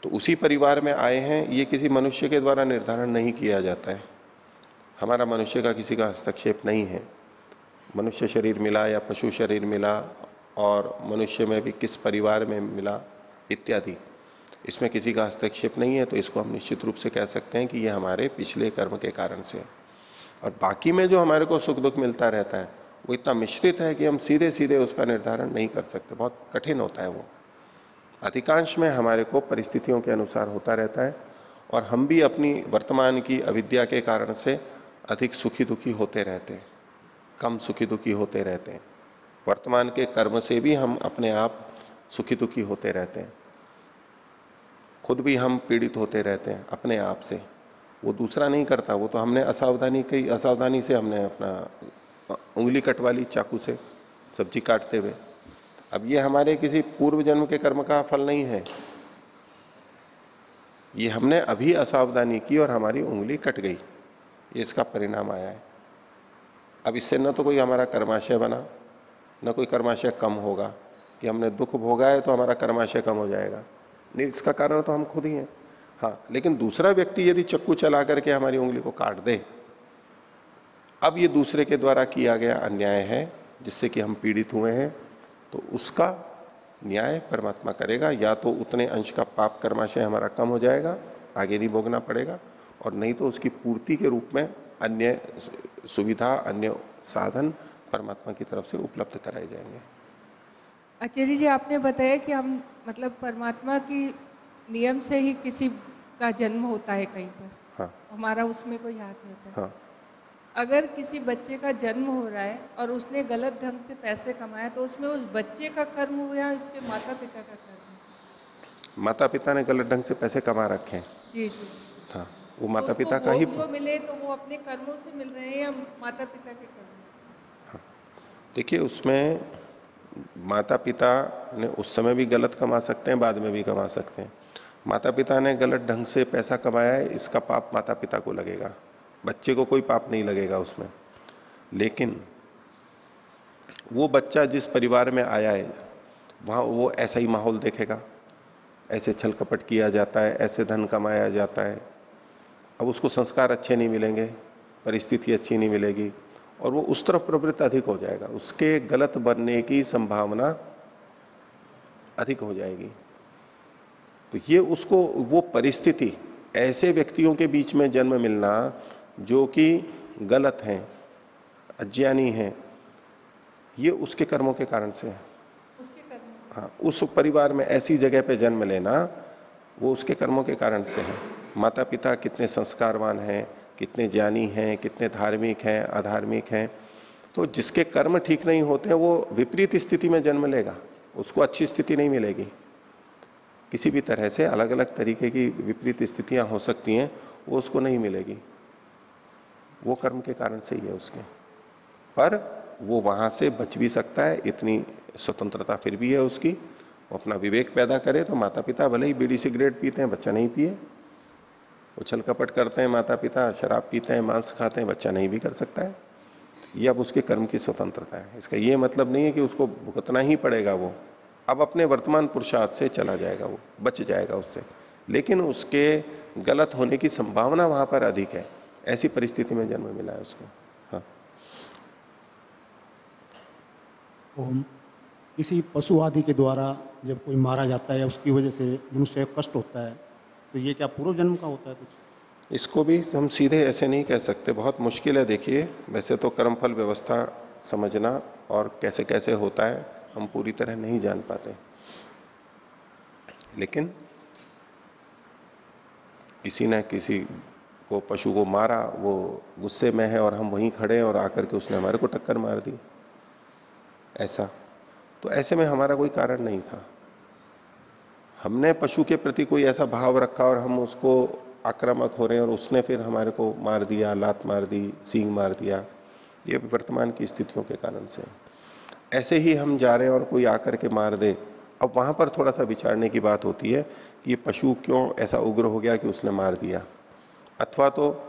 Speaker 1: तो उसी परिवार में आए हैं, ये किसी मनुष्य के द्वारा निर्धारण नहीं किया जाता है। हमारा मनुष्य का किसी का हस्तक्षेप नहीं है। मनुष्य शरीर मिला या पशु शरीर मिला और मनुष्य में भी किस परिवार में मिला, इत्यादि। इसमें किसी का हस्तक्षेप नहीं है तो इसको हम निश्चित रूप से कह सकते हैं कि ये हमारे पिछले कर्म के कारण से और बाकी में जो हमारे को सुख दुख मिलता रहता है, वो इतना मिश्रित है कि हम सीधे सीधे उसका निर्धारण नहीं कर सकते। बहुत कठिन होता है वो। अधिकांश में हमारे को परिस्थितियों के अनुसार होता रहता है और हम भी अपनी वर्तमान की अविद्या के कारण से अधिक सुखी दुखी होते रहते हैं, कम सुखी दुखी होते रहते हैं। वर्तमान के कर्म से भी हम अपने आप सुखी दुखी होते रहते हैं। खुद भी हम पीड़ित होते रहते हैं, अपने आप से। वो दूसरा नहीं करता, वो तो हमने असावधानी की असावधानी से हमने अपना उंगली कटवा ली चाकू से सब्ज़ी काटते हुए। अब ये हमारे किसी पूर्व जन्म के कर्म का फल नहीं है। ये हमने अभी असावधानी की और हमारी उंगली कट गई। इसका परिणाम आया है। अब इससे न तो कोई हमारा कर्माशय बना, न कोई कर्माशय कम होगा। कि हमने दुख भोगा है तो हमारा कर्माशय कम हो जाएगा। नहीं, इसका कारण तो हम खुद ही हैं। हाँ लेकिन दूसरा व्यक्ति यदि चक्कू चला करके हमारी उंगली को काट दे, अब ये दूसरे के द्वारा किया गया अन्याय है, जिससे कि हम पीड़ित हुए हैं तो उसका न्याय परमात्मा करेगा। या तो उतने अंश का पाप कर्माशय हमारा कम हो जाएगा, आगे नहीं भोगना पड़ेगा। और नहीं तो उसकी पूर्ति के रूप में अन्य सुविधा अन्य साधन परमात्मा की तरफ़ से उपलब्ध कराए जाएँगे।
Speaker 10: आचार्य जी आपने बताया कि हम मतलब परमात्मा की नियम से ही किसी का जन्म होता है कहीं पर।
Speaker 1: हाँ।
Speaker 10: हमारा उसमें कोई हाथ नहीं होता।
Speaker 1: हाँ।
Speaker 10: अगर किसी बच्चे का जन्म हो रहा है और उसने गलत ढंग से पैसे कमाए तो उसमें उस बच्चे का कर्म हुआ या उसके माता पिता का कर्म?
Speaker 1: माता पिता ने गलत ढंग से पैसे कमा रखे हैं।
Speaker 10: जी जी।
Speaker 1: हाँ। वो
Speaker 10: तो
Speaker 1: माता पिता का ही
Speaker 10: मिले तो वो अपने कर्मों से मिल रहे हैं या माता पिता के कर्म
Speaker 1: देखिए उसमें माता पिता ने उस समय भी गलत कमा सकते हैं बाद में भी कमा सकते हैं। माता पिता ने गलत ढंग से पैसा कमाया है इसका पाप माता पिता को लगेगा। बच्चे को कोई पाप नहीं लगेगा उसमें। लेकिन वो बच्चा जिस परिवार में आया है वहाँ वो ऐसा ही माहौल देखेगा। ऐसे छल कपट किया जाता है ऐसे धन कमाया जाता है। अब उसको संस्कार अच्छे नहीं मिलेंगे परिस्थिति अच्छी नहीं मिलेगी और वो उस तरफ़ प्रवृत्त अधिक हो जाएगा। उसके गलत बनने की संभावना अधिक हो जाएगी। तो ये उसको वो परिस्थिति ऐसे व्यक्तियों के बीच में जन्म मिलना जो कि गलत हैं अज्ञानी हैं ये उसके कर्मों के कारण से है। हाँ उस परिवार में ऐसी जगह पे जन्म लेना वो उसके कर्मों के कारण से है। माता पिता कितने संस्कारवान हैं, कितने ज्ञानी हैं, कितने धार्मिक हैं, अधार्मिक हैं तो जिसके कर्म ठीक नहीं होते वो विपरीत स्थिति में जन्म लेगा। उसको अच्छी स्थिति नहीं मिलेगी। किसी भी तरह से अलग अलग तरीके की विपरीत स्थितियाँ हो सकती हैं, वो उसको नहीं मिलेगी। वो कर्म के कारण से ही है उसके। पर वो वहाँ से बच भी सकता है, इतनी स्वतंत्रता फिर भी है उसकी। वो अपना विवेक पैदा करे तो माता पिता भले ही बीड़ी सिगरेट पीते हैं, बच्चा नहीं पिए। उछल कपट करते हैं माता पिता शराब पीते हैं, मांस खाते हैं, बच्चा नहीं भी कर सकता है। ये अब उसके कर्म की स्वतंत्रता है। इसका ये मतलब नहीं है कि उसको भुगतना ही पड़ेगा वो। अब अपने वर्तमान पुरुषार्थ से चला जाएगा वो, बच जाएगा उससे। लेकिन उसके गलत होने की संभावना वहाँ पर अधिक है। ऐसी परिस्थिति में जन्म मिला है उसको। हाँ।
Speaker 11: किसी पशु आदि के द्वारा जब कोई मारा जाता है, उसकी वजह से मनुष्य कष्ट होता है तो ये क्या पूर्व जन्म का होता है कुछ?
Speaker 1: इसको भी हम सीधे ऐसे नहीं कह सकते। बहुत मुश्किल है देखिए। वैसे तो कर्मफल व्यवस्था समझना और कैसे कैसे होता है, हम पूरी तरह नहीं जान पाते। लेकिन किसी न किसी को, पशु को मारा, वो गुस्से में है और हम वहीं खड़े हैं और आकर के उसने हमारे को टक्कर मार दी। ऐसा। तो ऐसे में हमारा कोई कारण नहीं था। हमने पशु के प्रति कोई ऐसा भाव रखा और हम उसको आक्रामक हो रहे हैं और उसने फिर हमारे को मार दिया, लात मार दी, सींग मार दिया, ये वर्तमान की स्थितियों के कारण से। ऐसे ही हम जा रहे हैं और कोई आकर के मार दे। अब वहाँ पर थोड़ा सा विचारने की बात होती है कि ये पशु क्यों ऐसा उग्र हो गया कि उसने मार दिया? अथवा तो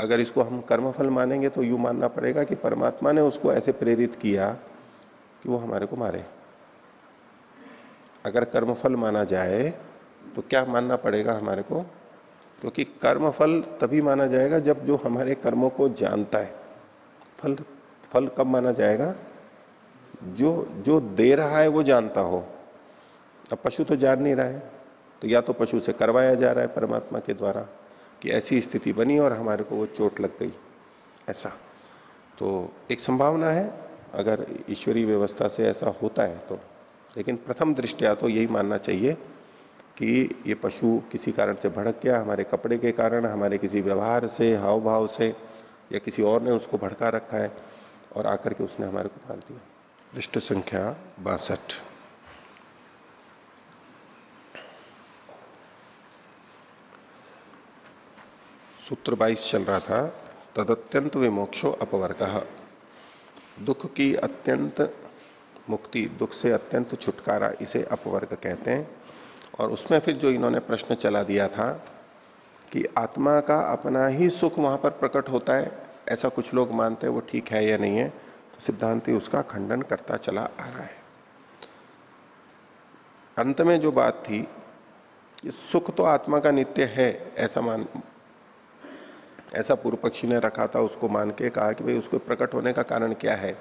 Speaker 1: अगर इसको हम कर्मफल मानेंगे तो यूँ मानना पड़ेगा कि परमात्मा ने उसको ऐसे प्रेरित किया कि वो हमारे को मारे। अगर कर्मफल माना जाए तो क्या मानना पड़ेगा हमारे को? क्योंकि कर्मफल तभी माना जाएगा जब जो हमारे कर्मों को जानता है। फल फल कब माना जाएगा? जो जो दे रहा है वो जानता हो। अब पशु तो जान नहीं रहा है तो या तो पशु से करवाया जा रहा है परमात्मा के द्वारा कि ऐसी स्थिति बनी और हमारे को वो चोट लग गई। ऐसा। तो एक संभावना है, अगर ईश्वरीय व्यवस्था से ऐसा होता है तो। लेकिन प्रथम दृष्टिया तो यही मानना चाहिए कि ये पशु किसी कारण से भड़क गया, हमारे कपड़े के कारण, हमारे किसी व्यवहार से हाव भाव से, या किसी और ने उसको भड़का रखा है और आकर के उसने हमारे को मार दिया। पृष्ठ संख्या बासठ। सूत्र बाईस चल रहा था, तदत्यंत विमोक्षो अपवर्ग। दुख की अत्यंत मुक्ति, दुख से अत्यंत छुटकारा इसे अपवर्ग कहते हैं। और उसमें फिर जो इन्होंने प्रश्न चला दिया था कि आत्मा का अपना ही सुख वहाँ पर प्रकट होता है, ऐसा कुछ लोग मानते हैं वो ठीक है या नहीं है तो सिद्धांति उसका खंडन करता चला आ रहा है। अंत में जो बात थी, कि सुख तो आत्मा का नित्य है, ऐसा मान, ऐसा पूर्व पक्षी ने रखा था उसको मान के, कहा कि भाई उसको प्रकट होने का कारण क्या है?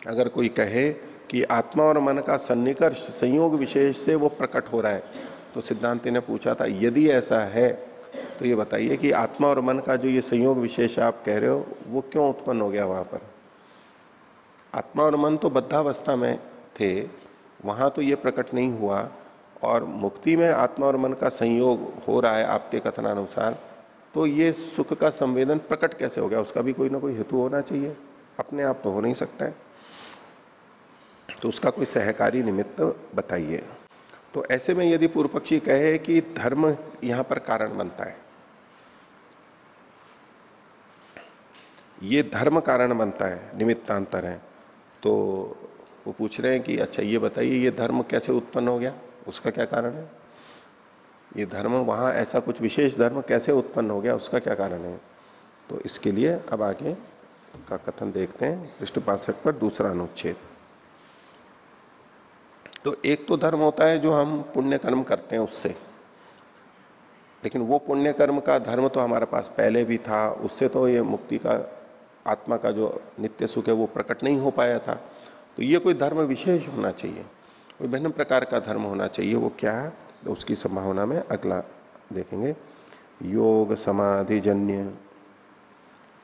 Speaker 1: अगर कोई कहे कि आत्मा और मन का सन्निकर्ष, संयोग विशेष से वो प्रकट हो रहा है तो सिद्धांति ने पूछा था, यदि ऐसा है तो ये बताइए कि आत्मा और मन का जो ये संयोग विशेष आप कह रहे हो, वो क्यों उत्पन्न हो गया वहाँ पर? आत्मा और मन तो बद्धावस्था में थे, वहाँ तो ये प्रकट नहीं हुआ, और मुक्ति में आत्मा और मन का संयोग हो रहा है आपके कथनानुसार तो ये सुख का संवेदन प्रकट कैसे हो गया? उसका भी कोई ना कोई हेतु होना चाहिए। अपने आप तो हो नहीं सकता है। तो उसका कोई सहकारी निमित्त बताइए। तो ऐसे में यदि पूर्व पक्षी कहे कि धर्म यहाँ पर कारण बनता है। ये धर्म कारण बनता है, निमित्तांतर है। तो वो पूछ रहे हैं कि अच्छा ये बताइए, ये धर्म कैसे उत्पन्न हो गया? उसका क्या कारण है? ये धर्म, वहाँ ऐसा कुछ विशेष धर्म कैसे उत्पन्न हो गया? उसका क्या कारण है? तो इसके लिए अब आगे का कथन देखते हैं। पृष्ठ बासठ पर दूसरा अनुच्छेद। तो एक तो धर्म होता है जो हम पुण्य कर्म करते हैं उससे। लेकिन वो पुण्य कर्म का धर्म तो हमारे पास पहले भी था, उससे तो ये मुक्ति का, आत्मा का जो नित्य सुख है वो प्रकट नहीं हो पाया था। तो ये कोई धर्म विशेष होना चाहिए, कोई भिन्न प्रकार का धर्म होना चाहिए, वो क्या है? तो उसकी संभावना में अगला देखेंगे। योग समाधि जन्य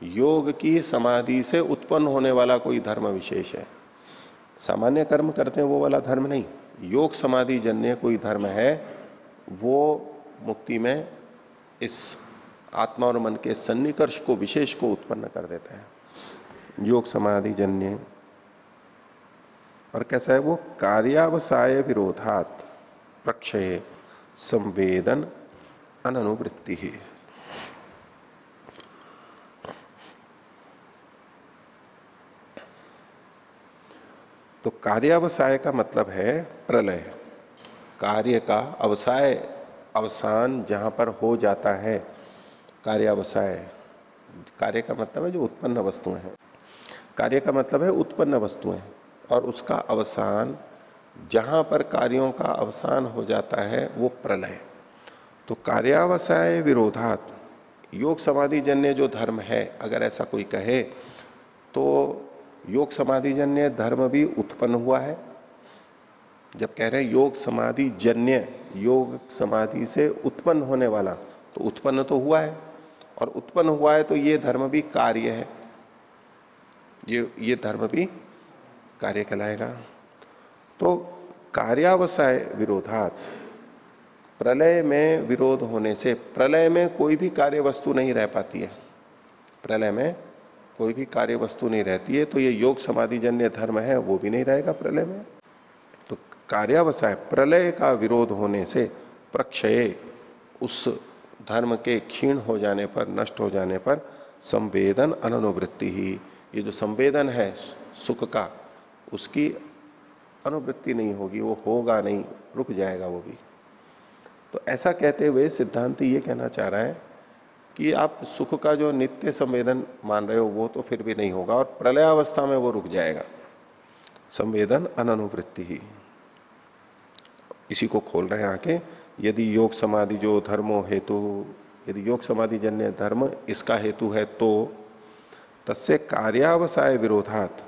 Speaker 1: योग की समाधि से उत्पन्न होने वाला कोई धर्म विशेष है। सामान्य कर्म करते हैं, वो वाला धर्म नहीं। योग समाधि जन्य कोई धर्म है, वो मुक्ति में इस आत्मा और मन के सन्निकर्ष को, विशेष को उत्पन्न कर देता है। योग समाधि जन्य। और कैसा है वो? कार्यावसाय विरोधात प्रक्षय संवेदन अनुवृत्ति ही तो कार्यावसाय का मतलब है प्रलय। कार्य का अवसाय, अवसान जहाँ पर हो जाता है, कार्यावसाय। कार्य का मतलब है जो उत्पन्न वस्तुएँ हैं। कार्य का मतलब है उत्पन्न वस्तुएँ और उसका अवसान, जहाँ पर कार्यों का अवसान हो जाता है, वो प्रलय। तो कार्यावसाय विरोधात, योग समाधि जन्य जो धर्म है, अगर ऐसा कोई कहे तो योग समाधि जन्य धर्म भी उत्पन्न हुआ है। जब कह रहे हैं योग समाधि जन्य योग समाधि से उत्पन्न होने वाला तो उत्पन्न तो हुआ है। और उत्पन्न हुआ है तो ये धर्म भी कार्य है। ये ये धर्म भी कार्य कहलाएगा। तो कार्यावसाय विरोधात, प्रलय में विरोध होने से, प्रलय में कोई भी कार्य वस्तु नहीं रह पाती है। प्रलय में कोई भी कार्य वस्तु नहीं रहती है तो ये योग समाधि जन्य धर्म है, वो भी नहीं रहेगा प्रलय में। तो कार्यावसाय प्रलय का विरोध होने से प्रक्षय, उस धर्म के क्षीण हो जाने पर, नष्ट हो जाने पर संवेदन अनुवृत्ति ही। ये जो संवेदन है, सुख का, उसकी अनुवृत्ति नहीं होगी, वो होगा नहीं, रुक जाएगा वो भी। तो ऐसा कहते हुए सिद्धांत ये कहना चाह रहा है कि आप सुख का जो नित्य संवेदन मान रहे हो, वो तो फिर भी नहीं होगा और प्रलयावस्था में वो रुक जाएगा। संवेदन अनुवृत्ति ही। इसी को खोल रहे हैं आके यदि योग समाधि जो धर्मो हेतु, यदि योग समाधि जन्य धर्म इसका हेतु है तो तस्य कार्यावसाय विरोधात,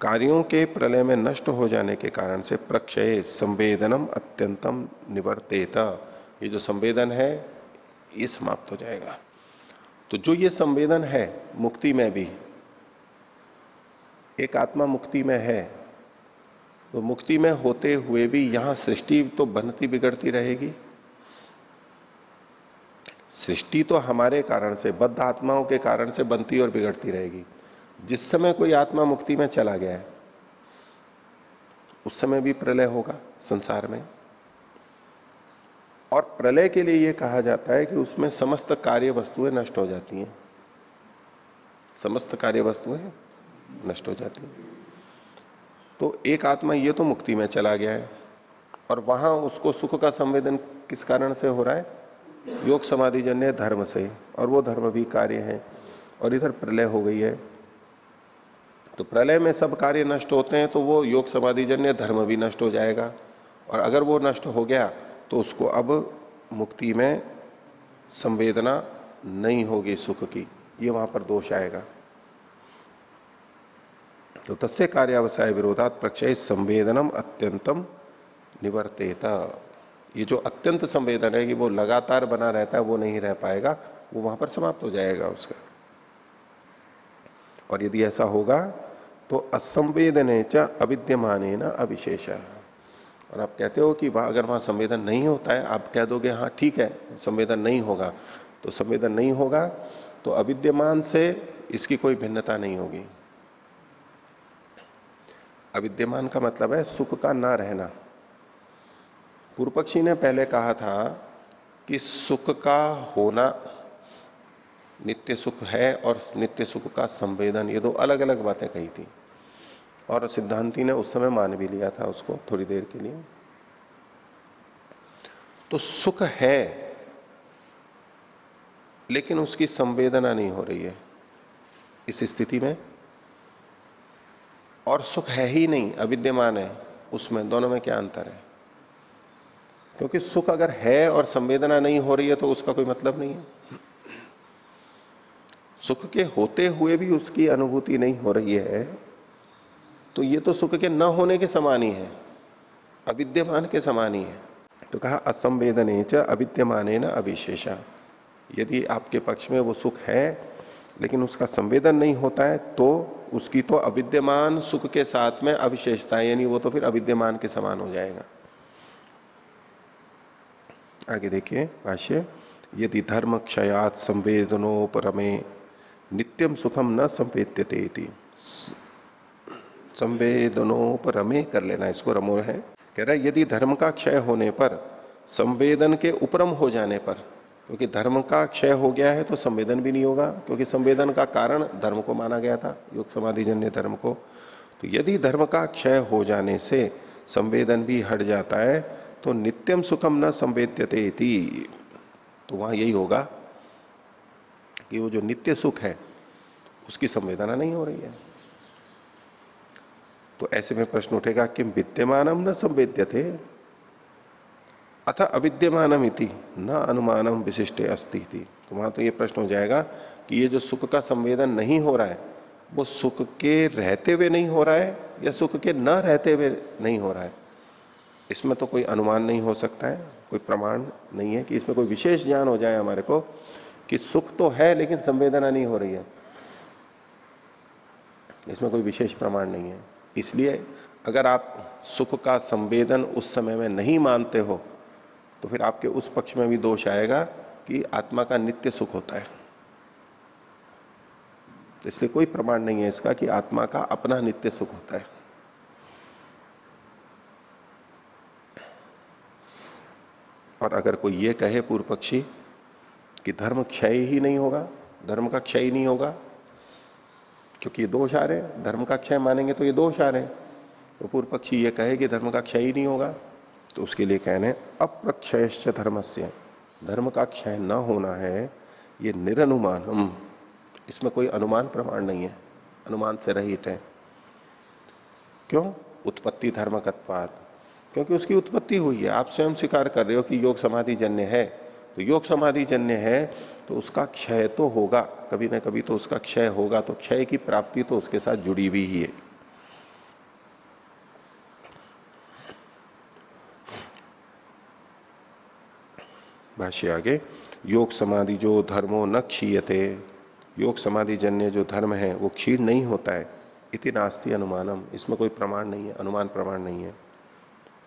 Speaker 1: कार्यों के प्रलय में नष्ट हो जाने के कारण से प्रक्षय संवेदनम अत्यंतम निवर्तेता। ये जो संवेदन है ये समाप्त हो जाएगा। तो जो ये संवेदन है, मुक्ति में भी, एक आत्मा मुक्ति में है तो मुक्ति में होते हुए भी यहाँ सृष्टि तो बनती बिगड़ती रहेगी। सृष्टि तो हमारे कारण से, बद्ध आत्माओं के कारण से बनती और बिगड़ती रहेगी। जिस समय कोई आत्मा मुक्ति में चला गया है, उस समय भी प्रलय होगा संसार में। और प्रलय के लिए यह कहा जाता है कि उसमें समस्त कार्य वस्तुएँ नष्ट हो जाती हैं। समस्त कार्य वस्तुएँ नष्ट हो जाती हैं। तो एक आत्मा ये तो मुक्ति में चला गया है और वहाँ उसको सुख का संवेदन किस कारण से हो रहा है? योग समाधि जन्य धर्म से। और वो धर्म भी कार्य है और इधर प्रलय हो गई है। तो प्रलय में सब कार्य नष्ट होते हैं तो वो योग समाधि जन्य धर्म भी नष्ट हो जाएगा। और अगर वो नष्ट हो गया तो उसको अब मुक्ति में संवेदना नहीं होगी सुख की। ये वहाँ पर दोष आएगा। तो तस्य कार्यावसाय विरोधात प्रक्षय संवेदनम अत्यंतम निवर्तेता। ये जो अत्यंत संवेदन है कि वो लगातार बना रहता है, वो नहीं रह पाएगा, वो वहाँ पर समाप्त हो जाएगा उसका। और यदि ऐसा होगा तो असंवेदने च अविद्यमान अविशेष। और आप कहते हो कि वहाँ अगर वहाँ संवेदन नहीं होता है, आप कह दोगे हाँ ठीक है, संवेदन नहीं होगा। तो संवेदन नहीं होगा तो अविद्यमान से इसकी कोई भिन्नता नहीं होगी। अविद्यमान का मतलब है सुख का ना रहना। पूर्व पक्षी ने पहले कहा था कि सुख का होना नित्य सुख है और नित्य सुख का संवेदन, ये दो अलग अलग बातें कही थी। और सिद्धांति ने उस समय मान भी लिया था उसको थोड़ी देर के लिए। तो सुख है, लेकिन उसकी संवेदना नहीं हो रही है इस स्थिति में। और सुख है ही नहीं, अविद्यमान है, उसमें दोनों में क्या अंतर है? क्योंकि सुख अगर है और संवेदना नहीं हो रही है तो उसका कोई मतलब नहीं है। सुख के होते हुए भी उसकी अनुभूति नहीं हो रही है तो ये तो सुख के न होने के समान ही है अविद्यमान के समान ही। है तो कहा, असंवेदने च अविद्यमान न अविशेषा। यदि आपके पक्ष में वो सुख है, लेकिन उसका संवेदन नहीं होता है तो उसकी तो अविद्यमान सुख के साथ में अविशेषता है, यानी वो तो फिर अविद्यमान के समान हो जाएगा। आगे देखिए, भाष्य, यदि धर्म क्षयात संवेदनोपरमे नित्यम सुखम न संवेद्यते संवेदनोपरमे कर लेना, इसको रमो है। कह रहा है, यदि धर्म का क्षय होने पर, संवेदन के उपरम हो जाने पर, क्योंकि धर्म का क्षय हो गया है तो संवेदन भी नहीं होगा, क्योंकि संवेदन का कारण धर्म को माना गया था, योग समाधि जन्य धर्म को। तो यदि धर्म का क्षय हो जाने से संवेदन भी हट जाता है तो नित्यम सुखम न संवेद्यते तो वहाँ यही होगा कि वो जो नित्य सुख है, उसकी संवेदना नहीं हो रही है। तो ऐसे में प्रश्न उठेगा कि विद्यमानम न संवेद्य थे अथ अविद्यमानम इति न अनुमानम विशिष्ट अस्ति थी तो वहाँ तो ये प्रश्न हो जाएगा कि ये जो सुख का संवेदन नहीं हो रहा है, वो सुख के रहते हुए नहीं हो रहा है या सुख के न रहते हुए नहीं हो रहा है? इसमें तो कोई अनुमान नहीं हो सकता है, कोई प्रमाण नहीं है कि इसमें कोई विशेष ज्ञान हो जाए हमारे को कि सुख तो है लेकिन संवेदना नहीं हो रही है। इसमें कोई विशेष प्रमाण नहीं है। इसलिए अगर आप सुख का संवेदन उस समय में नहीं मानते हो तो फिर आपके उस पक्ष में भी दोष आएगा कि आत्मा का नित्य सुख होता है। इसलिए कोई प्रमाण नहीं है इसका कि आत्मा का अपना नित्य सुख होता है। और अगर कोई ये कहे पूर्व पक्षी कि धर्म क्षय ही नहीं होगा, धर्म का क्षय नहीं होगा क्योंकि ये दोष आ रहे हैं। धर्म का क्षय मानेंगे तो ये दोष आ रहे हैं। तो पूर्व पक्षी ये कहे कि धर्म का क्षय ही नहीं होगा। तो उसके लिए कहने अप्रक्षय धर्म से धर्म का क्षय न होना है, ये निरनुमान इसमें कोई अनुमान प्रमाण नहीं है। अनुमान से रहित है। क्यों? उत्पत्ति धर्म धर्मकत्वाद क्योंकि उसकी उत्पत्ति हुई है। आप स्वयं स्वीकार कर रहे हो कि योग समाधि जन्य है। तो योग समाधि जन्य है तो उसका क्षय तो होगा, कभी ना कभी तो उसका क्षय होगा तो क्षय की प्राप्ति तो उसके साथ जुड़ी हुई ही है। भाष्य आगे, योग समाधि जो धर्मो न क्षीयते, योग समाधि जन्य जो धर्म है, वो क्षीण नहीं होता है, इति नास्ती अनुमानम, इसमें कोई प्रमाण नहीं है, अनुमान प्रमाण नहीं है।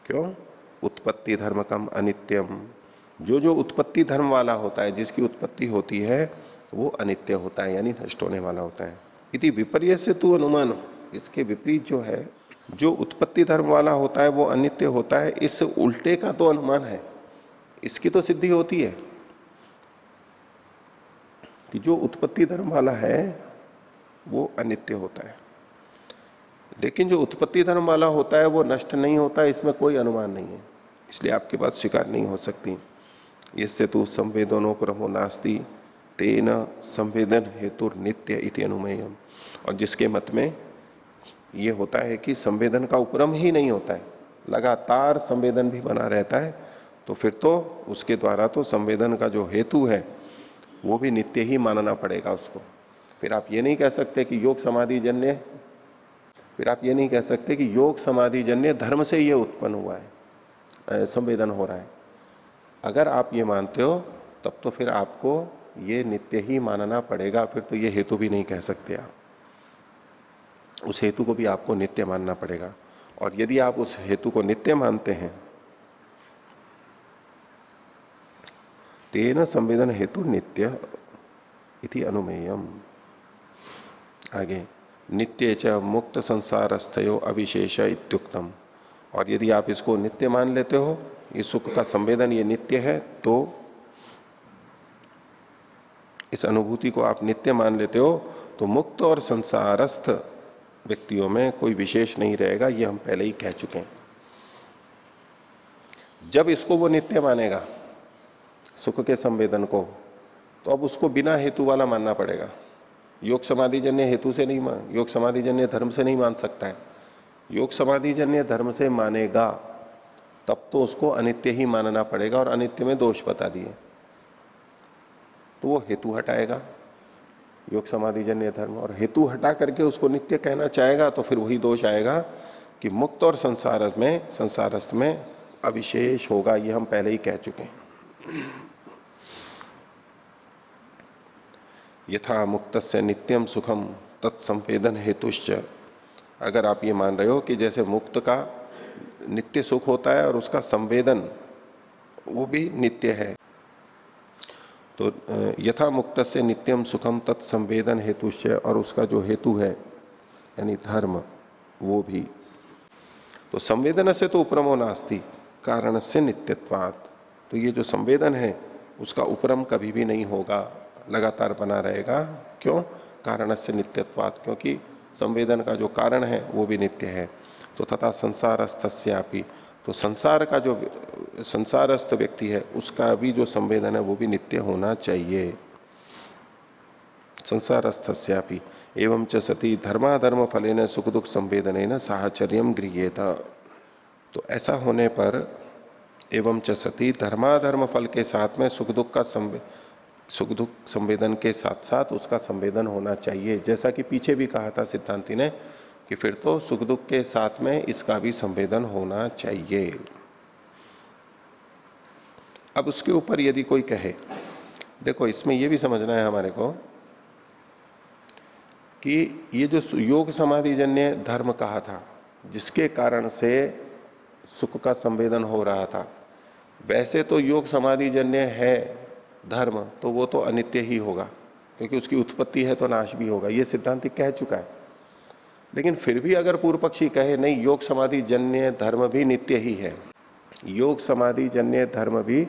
Speaker 1: क्यों? उत्पत्ति धर्म कम अनित्यम। जो जो उत्पत्ति धर्म वाला होता है, जिसकी उत्पत्ति होती है, वो अनित्य होता है, यानी नष्ट होने वाला होता है। यदि विपर्य से तू अनुमान। इसके विपरीत जो है, जो उत्पत्ति धर्म वाला होता है, वो अनित्य होता है। इस उल्टे का तो अनुमान है। इसकी तो सिद्धि होती है। कि जो उत्पत्ति धर्म वाला है, वो अनित्य होता है। लेकिन जो उत्पत्ति धर्म वाला होता है, वो नष्ट नहीं होता। इसमें कोई अनुमान नहीं है। इसलिए आपकी बात स्वीकार नहीं हो सकती। इससे तो संवेदनोपरमो नास्ती, तेन संवेदन हेतु नित्य इति अनुमेयम। और जिसके मत में ये होता है कि संवेदन का उपरम ही नहीं होता है, लगातार संवेदन भी बना रहता है तो फिर तो उसके द्वारा तो संवेदन का जो हेतु है, वो भी नित्य ही मानना पड़ेगा उसको। फिर आप ये नहीं कह सकते कि योग समाधि जन्य फिर आप ये नहीं कह सकते कि योग समाधि जन्य धर्म से ये उत्पन्न हुआ है संवेदन हो रहा है। अगर आप ये मानते हो, तब तो फिर आपको ये नित्य ही मानना पड़ेगा। फिर तो ये हेतु भी नहीं कह सकते आप। उस हेतु को भी आपको नित्य मानना पड़ेगा। और यदि आप उस हेतु को नित्य मानते हैं, तेन संवेदन हेतु नित्य इति अनुमेयम। आगे, नित्य च मुक्त संसार स्थयो अविशेष इत्युक्तम। और यदि आप इसको नित्य मान लेते हो ये सुख का संवेदन ये नित्य है तो इस अनुभूति को आप नित्य मान लेते हो तो मुक्त और संसारस्थ व्यक्तियों में कोई विशेष नहीं रहेगा, ये हम पहले ही कह चुके हैं। जब इसको वो नित्य मानेगा, सुख के संवेदन को तो अब उसको बिना हेतु वाला मानना पड़ेगा। योग समाधि जन्य हेतु से नहीं मान योग समाधि जन्य धर्म से नहीं मान सकता है। योग समाधि जन्य धर्म से मानेगा तब तो उसको अनित्य ही मानना पड़ेगा और अनित्य में दोष बता दिए। तो वो हेतु हटाएगा, योग समाधि जन्य धर्म, और हेतु हटा करके उसको नित्य कहना चाहेगा तो फिर वही दोष आएगा कि मुक्त और संसार में, संसारस्थ में अविशेष होगा, ये हम पहले ही कह चुके हैं। यथा मुक्त से नित्यम सुखम तत्संवेदन हेतुश्च। अगर आप ये मान रहे हो कि जैसे मुक्त का नित्य सुख होता है और उसका संवेदन, वो भी नित्य है। तो यथा मुक्त से नित्यम सुखम तत्संवेदन हेतुश्च और उसका जो हेतु है, यानी धर्म, वो भी। तो संवेदन से तो उपरमो नास्ती कारण से नित्यत्वात। तो ये जो संवेदन है, उसका उपरम कभी भी नहीं होगा, लगातार बना रहेगा। क्यों? कारण से नित्यत्वात, क्योंकि संवेदन का जो कारण है, वो भी नित्य है। तो तथा संसार स्थस्यापी तो संसार का जो संसारस्थ व्यक्ति है, उसका भी जो संवेदन है, वो भी नित्य होना चाहिए। संसारस्थस्यापि। एवं च सती धर्माधर्म फले न सुख दुख संवेदन न साहचर्य गृहता तो ऐसा होने पर एवं च सती धर्माधर्म फल के साथ में सुख दुख का संवे सुख दुख संवेदन के साथ साथ उसका संवेदन होना चाहिए। जैसा कि पीछे भी कहा था सिद्धांति ने कि फिर तो सुख दुख के साथ में इसका भी संवेदन होना चाहिए। अब उसके ऊपर यदि कोई कहे, देखो इसमें यह भी समझना है हमारे को कि ये जो योग समाधि जन्य धर्म कहा था, जिसके कारण से सुख का संवेदन हो रहा था, वैसे तो योग समाधि जन्य है धर्म तो वो तो अनित्य ही होगा, क्योंकि उसकी उत्पत्ति है तो नाश भी होगा, ये सिद्धांत कह चुका है। लेकिन फिर भी अगर पूर्व पक्षी कहे, नहीं, योग, समाधि, जन्य, धर्म भी नित्य ही है। योग, समाधि, जन्य, धर्म भी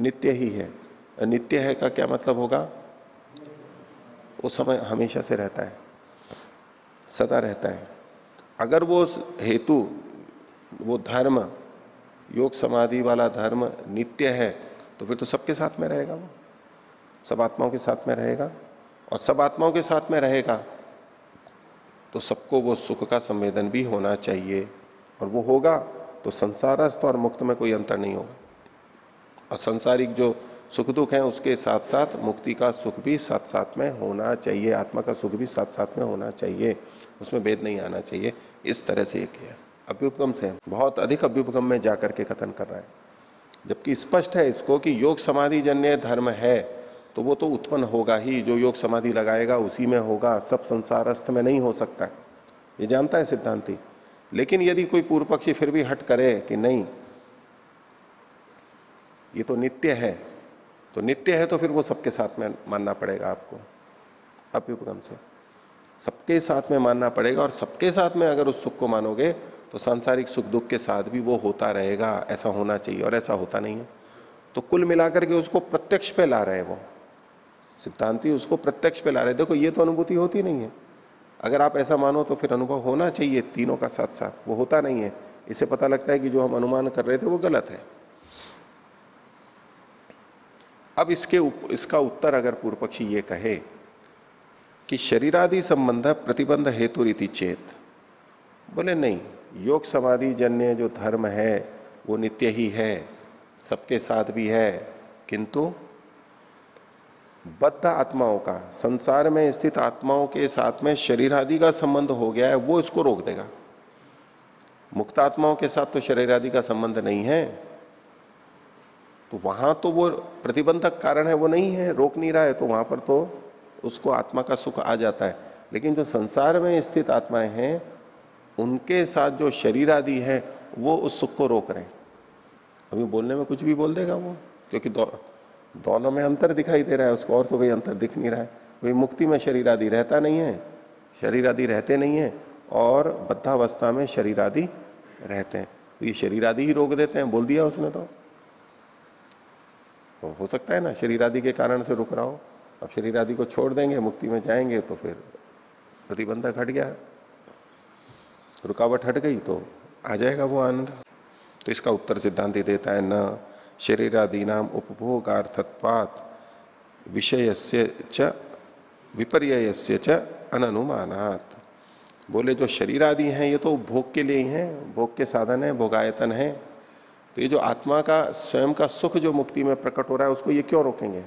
Speaker 1: नित्य ही है। नित्य है का क्या मतलब होगा? वो समय हमेशा से रहता है, सदा रहता है। अगर वो हेतु, वो धर्म, योग, समाधि वाला धर्म नित्य है तो फिर तो सबके साथ में रहेगा वो। सब आत्माओं के साथ में रहेगा और सब आत्माओं के साथ में रहेगा तो सबको वो सुख का संवेदन भी होना चाहिए। और वो होगा तो संसारस्थ और मुक्त में कोई अंतर नहीं होगा। और संसारिक जो सुख दुख है उसके साथ साथ मुक्ति का सुख भी साथ साथ में होना चाहिए। आत्मा का सुख भी साथ साथ में होना चाहिए। उसमें भेद नहीं आना चाहिए। इस तरह से ये किया। अभ्युपगम से बहुत अधिक अभ्युपगम में जाकर के कथन कर रहा है। जबकि स्पष्ट है इसको कि योग समाधि जन्य धर्म है। तो वो तो उत्पन्न होगा ही, जो योग समाधि लगाएगा उसी में होगा, सब संसारस्थ में नहीं हो सकता। ये जानता है सिद्धांति। लेकिन यदि कोई पूर्व पक्षी फिर भी हट करे कि नहीं, ये तो नित्य है। तो नित्य है तो फिर वो सबके साथ में मानना पड़ेगा आपको। अभ्युपगम से। सबके साथ में मानना पड़ेगा और सबके साथ में अगर उस सुख को मानोगे तो सांसारिक सुख दुख के साथ भी वो होता रहेगा। ऐसा होना चाहिए और ऐसा होता नहीं है। तो कुल मिलाकर के उसको प्रत्यक्ष पे ला रहे हैं वो। सिद्धांति उसको प्रत्यक्ष पे ला रहे देखो ये तो अनुभूति होती नहीं है। अगर आप ऐसा मानो तो फिर अनुभव होना चाहिए तीनों का साथ साथ वो होता नहीं है। इससे पता लगता है कि जो हम अनुमान कर रहे थे वो गलत है। अब इसके उप, इसका उत्तर अगर पूर्व पक्षी ये कहे कि शरीरादि संबंध प्रतिबंध हेतु रीति चेत। बोले नहीं योग समाधि जन्य जो धर्म है वो नित्य ही है सबके साथ भी है किंतु बद्ध आत्माओं का, संसार में स्थित आत्माओं के साथ में शरीर आदि का संबंध हो गया है, वो इसको रोक देगा। मुक्त आत्माओं के साथ तो शरीर आदि का संबंध नहीं है। तो वहाँ तो वो प्रतिबंधक कारण है, वो नहीं है, रोक नहीं रहा है तो वहाँ पर तो उसको आत्मा का सुख आ जाता है। लेकिन जो संसार में स्थित आत्माएँ हैं, उनके साथ जो शरीर आदि है, वो उस सुख को रोक रहे हैं। अभी बोलने में कुछ भी बोल देगा वो, क्योंकि दोनों में अंतर दिखाई दे रहा है उसको और तो कोई अंतर दिख नहीं रहा है। वही मुक्ति में शरीर आदि रहता नहीं है शरीर आदि रहते नहीं है और बद्धावस्था में शरीर आदि रहते हैं। तो ये शरीर आदि ही रोक देते हैं बोल दिया उसने तो, तो हो सकता है ना शरीर आदि के कारण से रुक रहा हो। अब शरीर आदि को छोड़ देंगे मुक्ति में जाएँगे तो फिर प्रतिबंधक हट गया। रुकावट हट गई तो आ जाएगा वो आनंद। तो इसका उत्तर सिद्धांत ही देता है न शरीरादि नाम उपभोगार्थत्वात विषय च विपर्य च अननुमानात। बोले, जो शरीर आदि हैं, ये तो भोग के लिए ही हैं, भोग के साधन है, भोगायतन है। तो ये जो आत्मा का, स्वयं का सुख जो मुक्ति में प्रकट हो रहा है, उसको ये क्यों रोकेंगे?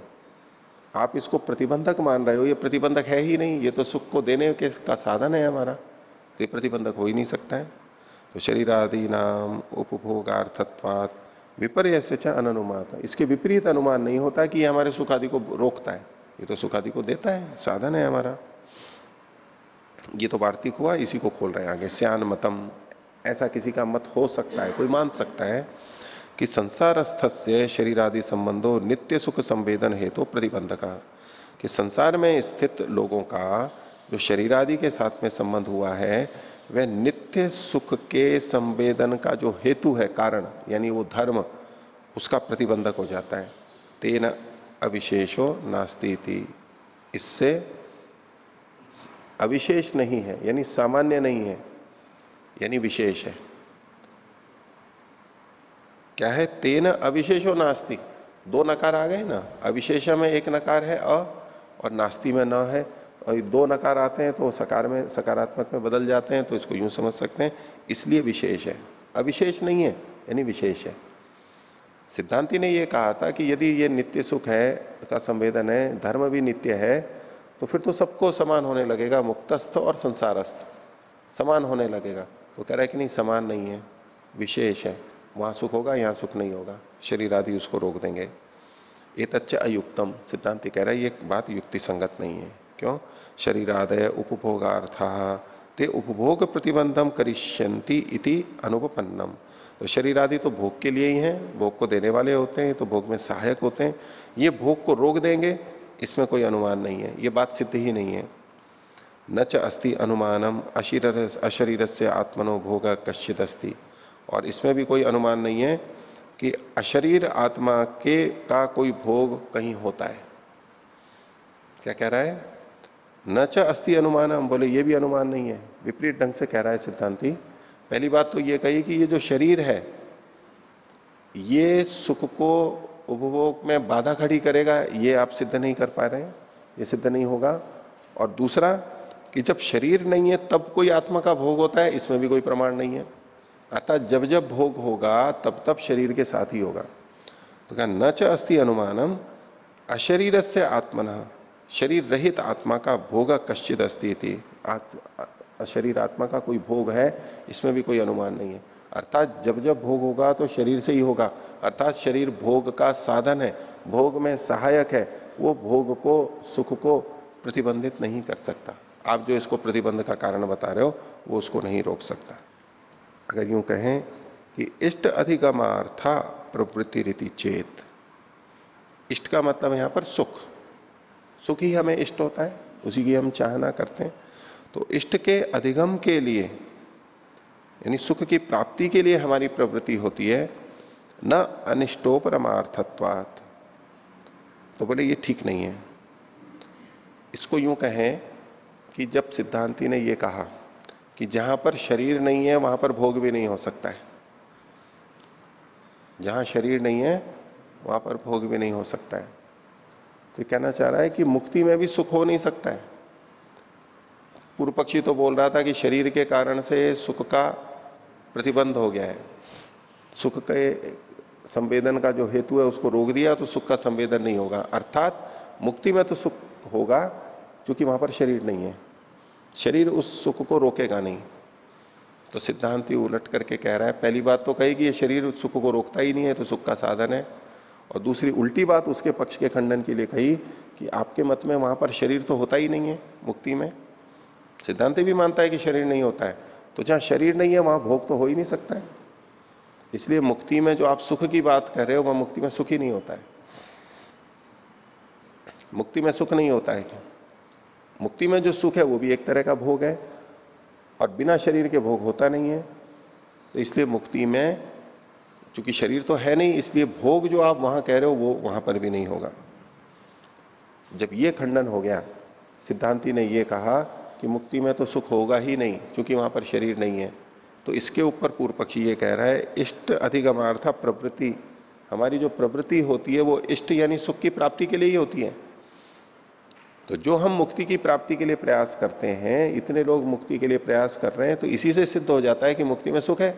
Speaker 1: आप इसको प्रतिबंधक मान रहे हो, ये प्रतिबंधक है ही नहीं। ये तो सुख को देने के, का साधन है हमारा। तो ये प्रतिबंधक हो ही नहीं सकता है। तो शरीर आदि नाम उपभोगार्थत्वात विपर्य से अनुमात इसके विपरीत अनुमान नहीं होता कि ये हमारे सुख आदि को रोकता है। ये तो सुख आदि को देता है, साधन है हमारा। ये तो वार्तिक हुआ, इसी को खोल रहे हैं आगे श्यान मतम। ऐसा किसी का मत हो सकता है, कोई मान सकता है कि संसारस्थ से शरीर आदि संबंधों नित्य सुख संवेदन हेतु तो प्रतिबंधका। कि संसार में स्थित लोगों का, जो शरीर आदि के साथ में संबंध हुआ है वह नित्य सुख के संवेदन का जो हेतु है कारण, यानी वो धर्म, उसका प्रतिबंधक हो जाता है। तेन अविशेषो नास्ती थी इससे अविशेष नहीं है, यानी सामान्य नहीं है, यानी विशेष है। क्या है? तेन अविशेषो नास्ती। दो नकार आ गए ना? अविशेष में एक नकार है अ, और नास्ती में न है। दो नकार आते हैं तो सकार में, सकारात्मक में बदल जाते हैं तो इसको यूँ समझ सकते हैं। इसलिए विशेष है। अविशेष नहीं है, यानी विशेष है। सिद्धांति ने यह कहा था कि यदि ये नित्य सुख है का संवेदन है, धर्म भी नित्य है तो फिर तो सबको समान होने लगेगा, मुक्तस्थ और संसारस्थ। समान होने लगेगा। तो कह रहा है कि नहीं, समान नहीं है। विशेष है। वहाँ सुख होगा, यहाँ सुख नहीं होगा। शरीर आदि उसको रोक देंगे। ये तच्च अयुक्तम। सिद्धांति कह रहा है, ये बात युक्ति संगत नहीं है। क्यों? शरीरादय उपभोगार्थ। ते उपभोग प्रतिबंधम करिष्यंती इति अनुपन्नम तो शरीर आदि तो भोग के लिए ही हैं, भोग को देने वाले होते हैं तो भोग में सहायक होते हैं। ये भोग को रोक देंगे, इसमें कोई अनुमान नहीं है, ये बात सिद्ध ही नहीं है। न च अस्ति अनुमानम अशीर अशरीर से आत्मनो भोग कश्चित अस्थि और इसमें भी कोई अनुमान नहीं है कि अशरीर आत्मा के का कोई भोग कहीं होता है। क्या कह रहा है? न च अस्थि अनुमान हम बोले, ये भी अनुमान नहीं है। विपरीत ढंग से कह रहा है सिद्धांति। पहली बात तो ये कही कि ये जो शरीर है, ये सुख को उपभोग में बाधा खड़ी करेगा, ये आप सिद्ध नहीं कर पा रहे हैं, ये सिद्ध नहीं होगा। और दूसरा कि जब शरीर नहीं है, तब कोई आत्मा का भोग होता है, इसमें भी कोई प्रमाण नहीं है। अतः जब जब भोग होगा, तब तब शरीर के साथ ही होगा। तो क्या न च अस्थि अनुमानम अशरीर से आत्मना। शरीर रहित आत्मा का भोग कश्चित अस्थिति शरीर आत्मा का कोई भोग है, इसमें भी कोई अनुमान नहीं है। अर्थात जब जब भोग होगा तो शरीर से ही होगा। अर्थात शरीर भोग का साधन है, भोग में सहायक है, वो भोग को, सुख को प्रतिबंधित नहीं कर सकता। आप जो इसको प्रतिबंध का कारण बता रहे हो, वो उसको नहीं रोक सकता। अगर यूँ कहें कि इष्ट अधिगमार्था प्रवृत्ति रीति चेत। इष्ट का मतलब यहाँ पर सुख। सुख ही हमें इष्ट होता है, उसी की हम चाहना करते हैं। तो इष्ट के अधिगम के लिए, यानी सुख की प्राप्ति के लिए हमारी प्रवृत्ति होती है, न अनिष्टोपरमार्थत्वात। तो बोले, ये ठीक नहीं है। इसको यूँ कहें कि जब सिद्धांति ने यह कहा कि जहाँ पर शरीर नहीं है, वहाँ पर भोग भी नहीं हो सकता है। जहाँ शरीर नहीं है, वहाँ पर भोग भी नहीं हो सकता है। तो कहना चाह रहा है कि मुक्ति में भी सुख हो नहीं सकता है। पूर्व पक्षी तो बोल रहा था कि शरीर के कारण से सुख का प्रतिबंध हो गया है। सुख के संवेदन का जो हेतु है उसको रोक दिया तो सुख का संवेदन नहीं होगा। अर्थात मुक्ति में तो सुख होगा, क्योंकि वहाँ पर शरीर नहीं है। शरीर उस सुख को रोकेगा नहीं। तो सिद्धांत ही उलट करके कह रहा है, पहली बात तो कही कि ये शरीर उस सुख को रोकता ही नहीं है तो सुख का साधन है। और दूसरी उल्टी बात उसके पक्ष के खंडन के लिए कही कि आपके मत में वहाँ पर शरीर तो होता ही नहीं है, मुक्ति में। सिद्धांत भी मानता है कि शरीर नहीं होता है। तो जहाँ शरीर नहीं है, वहाँ भोग तो हो ही नहीं सकता है। इसलिए मुक्ति में जो आप सुख की बात कर रहे हो, वह मुक्ति में सुख ही नहीं होता है। मुक्ति में सुख नहीं होता है क्या? मुक्ति में जो सुख है, वो भी एक तरह का भोग है। और बिना शरीर के भोग होता नहीं है। तो इसलिए मुक्ति में चूँकि शरीर तो है नहीं, इसलिए भोग जो आप वहाँ कह रहे हो, वो वहाँ पर भी नहीं होगा। जब ये खंडन हो गया, सिद्धांति ने यह कहा कि मुक्ति में तो सुख होगा ही नहीं क्योंकि वहाँ पर शरीर नहीं है। तो इसके ऊपर पूर्व पक्षी ये कह रहा है, इष्ट अधिगमार्था प्रवृत्ति, हमारी जो प्रवृत्ति होती है, वो इष्ट यानी सुख की प्राप्ति के लिए ही होती है। तो जो हम मुक्ति की प्राप्ति के लिए प्रयास करते हैं, इतने लोग मुक्ति के लिए प्रयास कर रहे हैं तो इसी से सिद्ध हो जाता है कि मुक्ति में सुख है।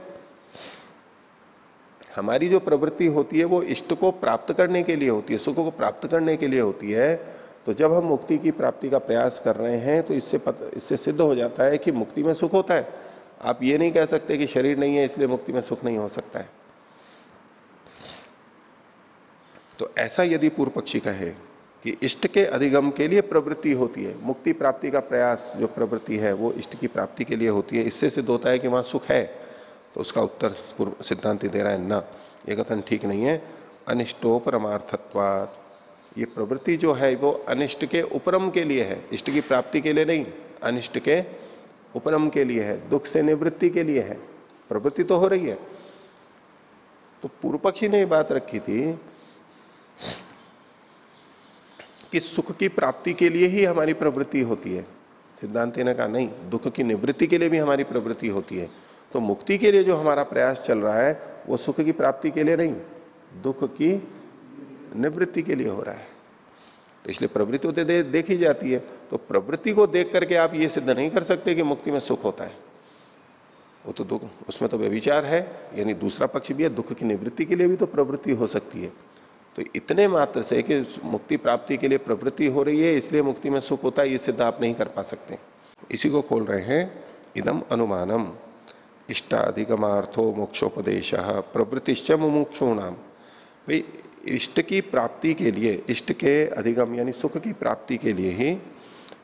Speaker 1: हमारी जो प्रवृत्ति होती है वो इष्ट को प्राप्त करने के लिए होती है सुख को प्राप्त करने के लिए होती है। तो जब हम मुक्ति की प्राप्ति का प्रयास कर रहे हैं तो इससे पत, इससे सिद्ध हो जाता है कि मुक्ति में सुख होता है। आप ये नहीं कह सकते कि शरीर नहीं है इसलिए मुक्ति में सुख नहीं हो सकता है। तो ऐसा यदि पूर्व पक्षी कहे कि इष्ट के अधिगम के लिए प्रवृत्ति होती है मुक्ति प्राप्ति का प्रयास जो प्रवृत्ति है वो इष्ट की प्राप्ति के लिए होती है इससे सिद्ध होता है कि वहाँ सुख है। तो उसका उत्तर सिद्धांत दे रहा है, ना, ये कथन ठीक नहीं है। अनिष्टो परमार्थत्वात ये प्रवृत्ति जो है, वो अनिष्ट के उपरम के लिए है। इष्ट की प्राप्ति के लिए नहीं, अनिष्ट के उपरम के लिए है। दुख से निवृत्ति के लिए है। प्रवृत्ति तो हो रही है। तो पूर्व पक्षी ने बात रखी थी कि सुख की प्राप्ति के लिए ही हमारी प्रवृत्ति होती है। सिद्धांति ने कहा, नहीं, दुख की निवृत्ति के लिए भी हमारी प्रवृत्ति होती है। तो मुक्ति के लिए जो हमारा प्रयास चल रहा है वो सुख की प्राप्ति के लिए नहीं दुख की निवृत्ति के लिए हो रहा है। तो इसलिए प्रवृत्ति होते दे, देखी जाती है। तो प्रवृत्ति को देख करके आप ये सिद्ध नहीं कर सकते कि मुक्ति में सुख होता है। वो तो दुख उसमें तो व्यविचार है यानी दूसरा पक्ष भी है दुख की निवृत्ति के लिए भी तो प्रवृत्ति हो सकती है। तो इतने मात्र से कि मुक्ति प्राप्ति के लिए प्रवृत्ति हो रही है इसलिए मुक्ति में सुख होता है ये सिद्ध आप नहीं कर पा सकते। इसी को खोल रहे हैं इदम अनुमानम। इष्टाधिगमार्थो मोक्षोपदेश, प्रवृत्तिश्च मुमुक्षो नाम भाई इष्ट की प्राप्ति के लिए, इष्ट के अधिगम यानी सुख की प्राप्ति के लिए ही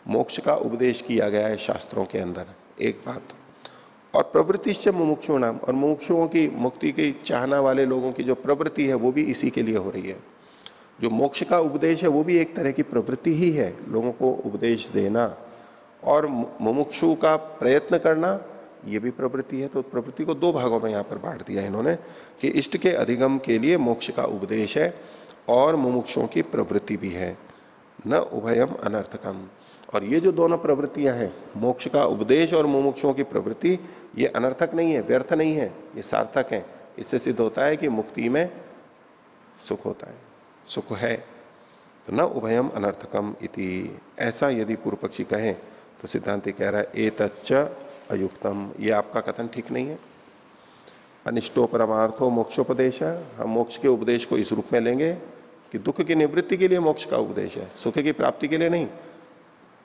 Speaker 1: मोक्ष का उपदेश किया गया है शास्त्रों के अंदर, एक बात। और प्रवृत्तिश्च मुमुक्षु नाम और मुमुक्षुओं की मुक्ति की चाहना वाले लोगों की जो प्रवृत्ति है, वो भी इसी के लिए हो रही है। जो मोक्ष का उपदेश है, वो भी एक तरह की प्रवृत्ति ही है, लोगों को उपदेश देना और मुमुक्षु का प्रयत्न करना ये भी प्रवृत्ति है तो प्रवृत्ति को दो भागों में यहाँ पर बांट दिया इन्होंने कि इष्ट के अधिगम के लिए मोक्ष का उपदेश है और मुमुक्षों की प्रवृत्ति भी है। न उभयम अनर्थकम। और ये जो दोनों प्रवृत्तियाँ हैं, मोक्ष का उपदेश और मुमुक्षुओं की प्रवृत्ति, ये अनर्थक नहीं है, व्यर्थ नहीं है, ये सार्थक है। इससे सिद्ध होता है कि मुक्ति में सुख होता है, सुख है। तो न उभयम अनर्थकम इति। ऐसा यदि पूर्व पक्षी कहे तो सिद्धांत कह रहा है ए अयुक्तम। ये आपका कथन ठीक नहीं है? अनिष्टो परमार्थो मोक्षोपदेश है। हम मोक्ष के उपदेश को इस रूप में लेंगे कि दुख की निवृत्ति के लिए मोक्ष का उपदेश है, सुख की प्राप्ति के लिए नहीं।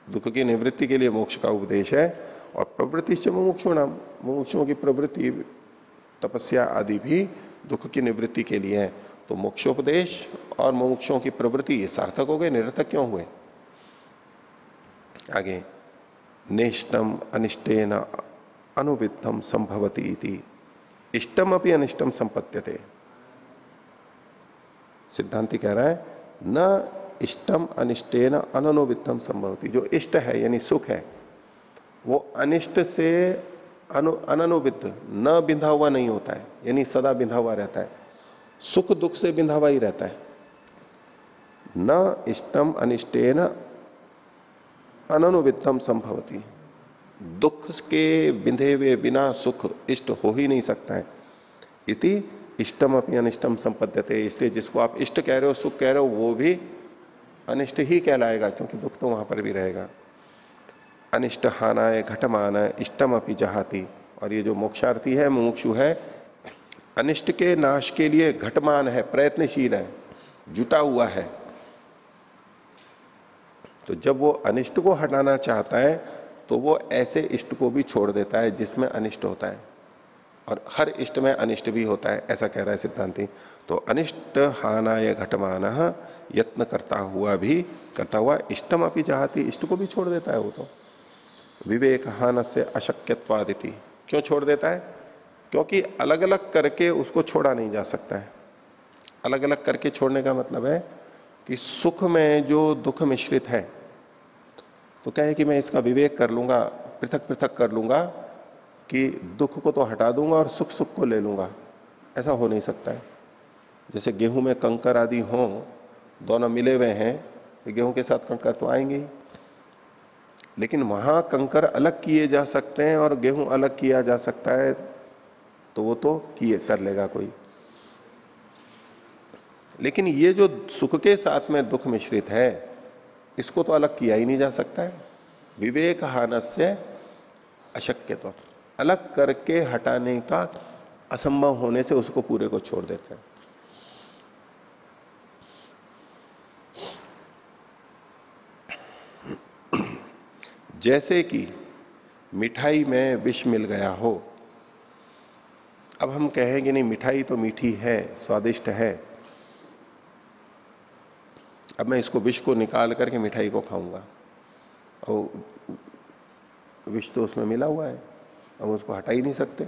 Speaker 1: दुख की निवृत्ति के लिए मोक्ष का उपदेश है और प्रवृत्ति से मुमुक्षु नाम मुमुक्षुओं की प्रवृत्ति, तपस्या आदि भी दुख की निवृत्ति के लिए है। तो मोक्षोपदेश और मोक्षों की प्रवृत्ति ये सार्थक हो गए, निरर्थक क्यों हुए? आगे। नेष्टम अनिष्टेन अनुविद्धम संभवती इति। इष्टम अपनी अनिष्टम संपत्त्यते सिद्धांति कह रहा है, न इष्टम अनिष्टेन अनुविद्धम संभवती जो इष्ट है, यानी सुख है, वो अनिष्ट से अनु, अननुविद्ध, न बिंधा हुआ नहीं होता है, यानी सदा बिंधा हुआ रहता है। सुख दुख से बिंधा हुआ ही रहता है। न इष्टम अनिष्टेन अननुविद्धम संभवती। दुख के बिंधे हुए बिना सुख इष्ट हो ही नहीं सकता है। इति इष्टम अपनी अनिष्टम संपद्यते। इसलिए जिसको आप इष्ट कह रहे हो, सुख कह रहे हो, वो भी अनिष्ट ही कहलाएगा, क्योंकि दुख तो वहाँ पर भी रहेगा। अनिष्ट हानाय, घटमान इष्टम अपनी जहाती। और ये जो मोक्षार्थी है, मुमुक्षु है, अनिष्ट के नाश के लिए घटमान है, प्रयत्नशील है, जुटा हुआ है। तो जब वो अनिष्ट को हटाना चाहता है तो वो ऐसे इष्ट को भी छोड़ देता है जिसमें अनिष्ट होता है। और हर इष्ट में अनिष्ट भी होता है, ऐसा कह रहा है सिद्धांति। तो अनिष्ट हाना या घटमान यत्न करता हुआ भी, करता हुआ इष्टम अपनी चाहती, इष्ट को भी छोड़ देता है वो तो। विवेक हान से अशक्यत्वादिति। क्यों छोड़ देता है? क्योंकि अलग अलग करके उसको छोड़ा नहीं जा सकता है। अलग अलग करके छोड़ने का मतलब है कि सुख में जो दुख मिश्रित है तो क्या है कि मैं इसका विवेक कर लूँगा, पृथक पृथक कर लूँगा, कि दुख को तो हटा दूँगा और सुख सुख को ले लूँगा। ऐसा हो नहीं सकता है। जैसे गेहूँ में कंकर आदि हो, दोनों मिले हुए हैं तो गेहूँ के साथ कंकर तो आएँगे ही। लेकिन वहाँ कंकर अलग किए जा सकते हैं और गेहूँ अलग किया जा सकता है तो वो तो किए, कर लेगा कोई। लेकिन ये जो सुख के साथ में दुख मिश्रित है, इसको तो अलग किया ही नहीं जा सकता है। विवेक हानस्य अशक्य तो अलग करके हटाने का असंभव होने से उसको पूरे को छोड़ देते हैं। जैसे कि मिठाई में विष मिल गया हो, अब हम कहेंगे नहीं, मिठाई तो मीठी है, स्वादिष्ट है अब मैं इसको विष को निकाल करके मिठाई को खाऊँगा। और विष तो उसमें मिला हुआ है। अब उसको हटा ही नहीं सकते।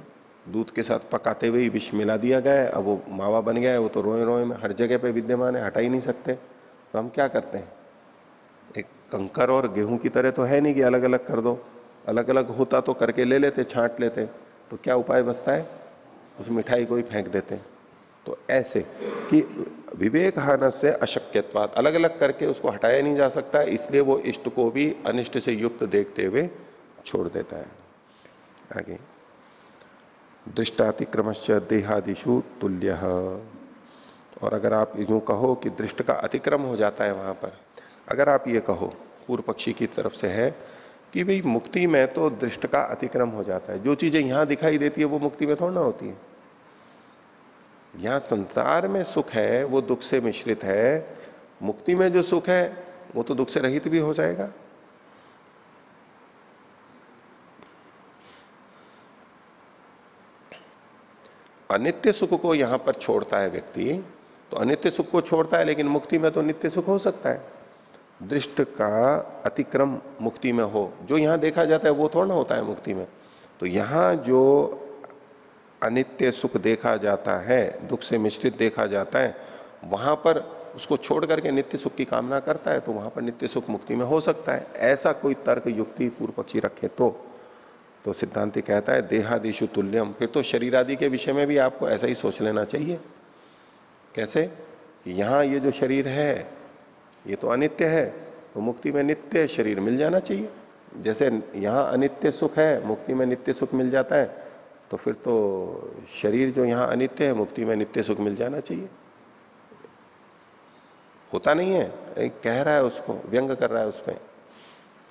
Speaker 1: दूध के साथ पकाते हुए ही विष मिला दिया गया है। अब वो मावा बन गया है। वो तो रोए रोए में हर जगह पे विद्यमान है। हटा ही नहीं सकते। तो हम क्या करते हैं? एक कंकर और गेहूँ की तरह तो है नहीं कि अलग अलग कर दो। अलग अलग होता तो करके ले लेते, छांट लेते। तो क्या उपाय बचता है? उस मिठाई को ही फेंक देते। तो ऐसे कि विवेक हान से अशक्यत्वाद अलग अलग करके उसको हटाया नहीं जा सकता, इसलिए वो इष्ट को भी अनिष्ट से युक्त देखते हुए छोड़ देता है। आगे। दृष्टातिक्रमश्च देहादिशु तुल्य। और अगर आप यूँ कहो कि दृष्ट का अतिक्रम हो जाता है वहाँ पर, अगर आप ये कहो, पूर्व पक्षी की तरफ़ से है कि भाई मुक्ति में तो दृष्ट का अतिक्रम हो जाता है। जो चीज़ें यहाँ दिखाई देती है, वो मुक्ति में थोड़ा ना होती है। यहाँ संसार में सुख है, वो दुख से मिश्रित है, मुक्ति में जो सुख है, वो तो दुख से रहित भी हो जाएगा। अनित्य सुख को यहाँ पर छोड़ता है व्यक्ति तो अनित्य सुख को छोड़ता है, लेकिन मुक्ति में तो नित्य सुख हो सकता है। दृष्ट का अतिक्रम मुक्ति में हो, जो यहाँ देखा जाता है वो थोड़ा ना होता है मुक्ति में। तो यहाँ जो अनित्य सुख देखा जाता है, दुख से मिश्रित देखा जाता है, वहाँ पर उसको छोड़ करके नित्य सुख की कामना करता है तो वहाँ पर नित्य सुख मुक्ति में हो सकता है। ऐसा कोई तर्क युक्ति पूर्व पक्षी रखे तो तो सिद्धांति कहता है देहादिशु तुल्यम। फिर तो शरीर आदि के विषय में भी आपको ऐसा ही सोच लेना चाहिए। कैसे? यहाँ ये जो शरीर है, ये तो अनित्य है तो मुक्ति में नित्य शरीर मिल जाना चाहिए। जैसे यहाँ अनित्य सुख है, मुक्ति में नित्य सुख मिल जाता है तो फिर तो शरीर जो यहाँ अनित्य है, मुक्ति में नित्य सुख मिल जाना चाहिए। होता नहीं है कह रहा है उसको, व्यंग कर रहा है उसमें।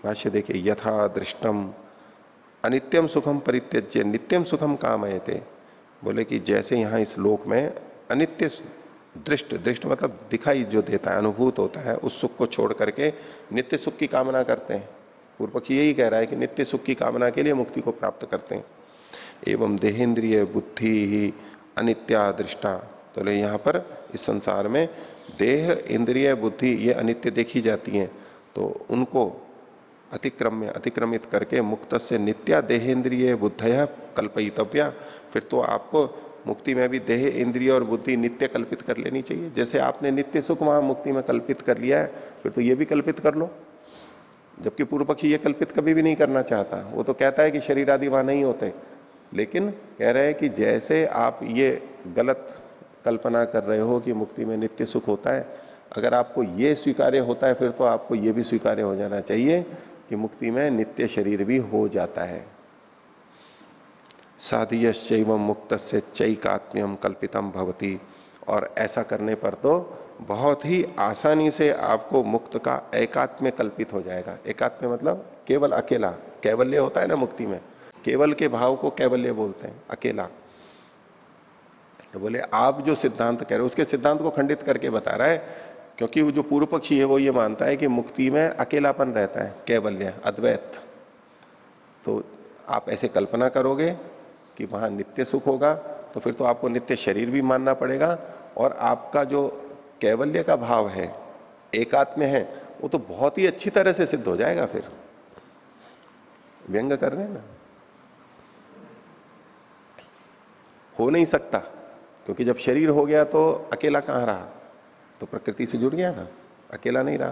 Speaker 1: भाष्य देखिए, यथा दृष्टम अनित्यम सुखम परित्यज्य नित्यम सुखम काम आए थे बोले कि जैसे यहाँ इस लोक में अनित्य दृष्ट दृष्ट मतलब दिखाई जो देता है, अनुभूत होता है, उस सुख को छोड़ करके नित्य सुख की कामना करते हैं। पूर्व पक्षी यही कह रहा है कि नित्य सुख की कामना के लिए मुक्ति को प्राप्त करते हैं। एवं देहेंद्रिय बुद्धि ही अनित्या दृष्टा तो यहाँ पर इस संसार में देह, इंद्रिय, बुद्धि ये अनित्य देखी जाती हैं। तो उनको अतिक्रम्य अतिक्रमित करके मुक्त से नित्या देहेंद्रिय बुद्धय कल्पयितव्या। फिर तो आपको मुक्ति में भी देह, इंद्रिय और बुद्धि नित्य कल्पित कर लेनी चाहिए। जैसे आपने नित्य सुख वहाँ मुक्ति में कल्पित कर लिया है, फिर तो ये भी कल्पित कर लो। जबकि पूर्व पक्षी ये कल्पित कभी भी नहीं करना चाहता। वो तो कहता है कि शरीर आदि वहाँ नहीं होते। लेकिन कह रहे हैं कि जैसे आप ये गलत कल्पना कर रहे हो कि मुक्ति में नित्य सुख होता है, अगर आपको ये स्वीकार्य होता है, फिर तो आपको ये भी स्वीकार्य हो जाना चाहिए कि मुक्ति में नित्य शरीर भी हो जाता है। साधीयश्चैव मुक्त से चैकात्म्यम कल्पितम भवती। और ऐसा करने पर तो बहुत ही आसानी से आपको मुक्त का एकात्म्य कल्पित हो जाएगा। एकात्म्य मतलब केवल अकेला, कैवल्य होता है ना मुक्ति में। केवल के भाव को कैवल्य बोलते हैं, अकेला। तो बोले, आप जो सिद्धांत कह रहे हो, उसके सिद्धांत को खंडित करके बता रहा है, क्योंकि वो जो पूर्व पक्षी है वो ये मानता है कि मुक्ति में अकेलापन रहता है, कैवल्य, अद्वैत। तो आप ऐसे कल्पना करोगे कि वहाँ नित्य सुख होगा तो फिर तो आपको नित्य शरीर भी मानना पड़ेगा, और आपका जो कैवल्य का भाव है एकात्म्य है, वो तो बहुत ही अच्छी तरह से सिद्ध हो जाएगा फिर। व्यंग कर रहे हैं ना? हो नहीं सकता, क्योंकि जब शरीर हो गया तो अकेला कहाँ रहा? तो प्रकृति से जुड़ गया ना, अकेला नहीं रहा।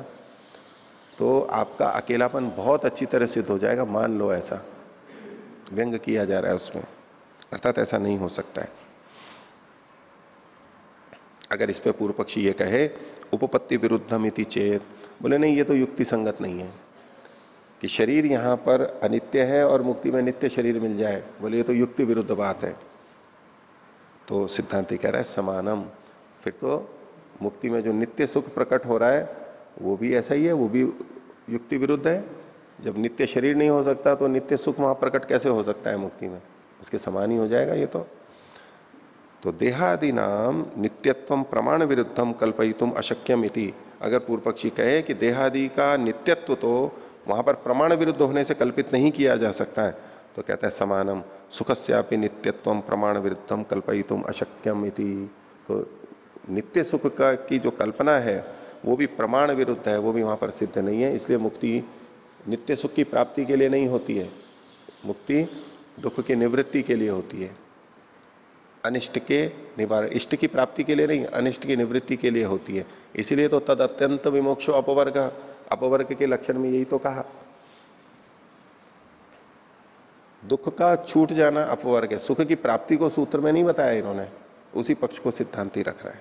Speaker 1: तो आपका अकेलापन बहुत अच्छी तरह सिद्ध हो जाएगा, मान लो ऐसा। व्यंग किया जा रहा है उसमें, अर्थात ऐसा नहीं हो सकता है। अगर इस पर पूर्व पक्षी ये कहे, उपपत्ति विरुद्धम इति चेत, बोले, नहीं, ये तो युक्ति संगत नहीं है, कि शरीर यहाँ पर अनित्य है और मुक्ति में नित्य शरीर मिल जाए। बोले, ये तो युक्ति विरुद्ध बात है। तो सिद्धांति कह रहा है, समानम। फिर तो मुक्ति में जो नित्य सुख प्रकट हो रहा है, वो भी ऐसा ही है, वो भी युक्ति विरुद्ध है। जब नित्य शरीर नहीं हो सकता तो नित्य सुख वहाँ प्रकट कैसे हो सकता है मुक्ति में? उसके समान ही हो जाएगा ये तो। तो देहादि नाम नित्यत्व प्रमाण विरुद्धम कल्पयितुम अशक्यम इति। अगर पूर्व पक्षी कहे कि देहादि का नित्यत्व तो वहाँ पर प्रमाण विरुद्ध होने से कल्पित नहीं किया जा सकता है तो कहता है समानम। सुखस्यापि नित्यत्व प्रमाण विरुद्धम कल्पयितुम अशक्यम इति। तो नित्य सुख का की जो कल्पना है, वो भी प्रमाण विरुद्ध है, वो भी वहाँ पर सिद्ध नहीं है। इसलिए मुक्ति नित्य सुख की प्राप्ति के लिए नहीं होती है। मुक्ति दुख की निवृत्ति के लिए होती है। अनिष्ट के निवारण, इष्ट की प्राप्ति के लिए नहीं, अनिष्ट की निवृत्ति के लिए होती है। इसीलिए तो तद अत्यंत विमोक्षो अपवर्ग अपवर्ग के लक्षण में यही तो कहा। दुख का छूट जाना अपवर्ग है। सुख की प्राप्ति को सूत्र में नहीं बताया इन्होंने। उसी पक्ष को सिद्धांति रख रहा है।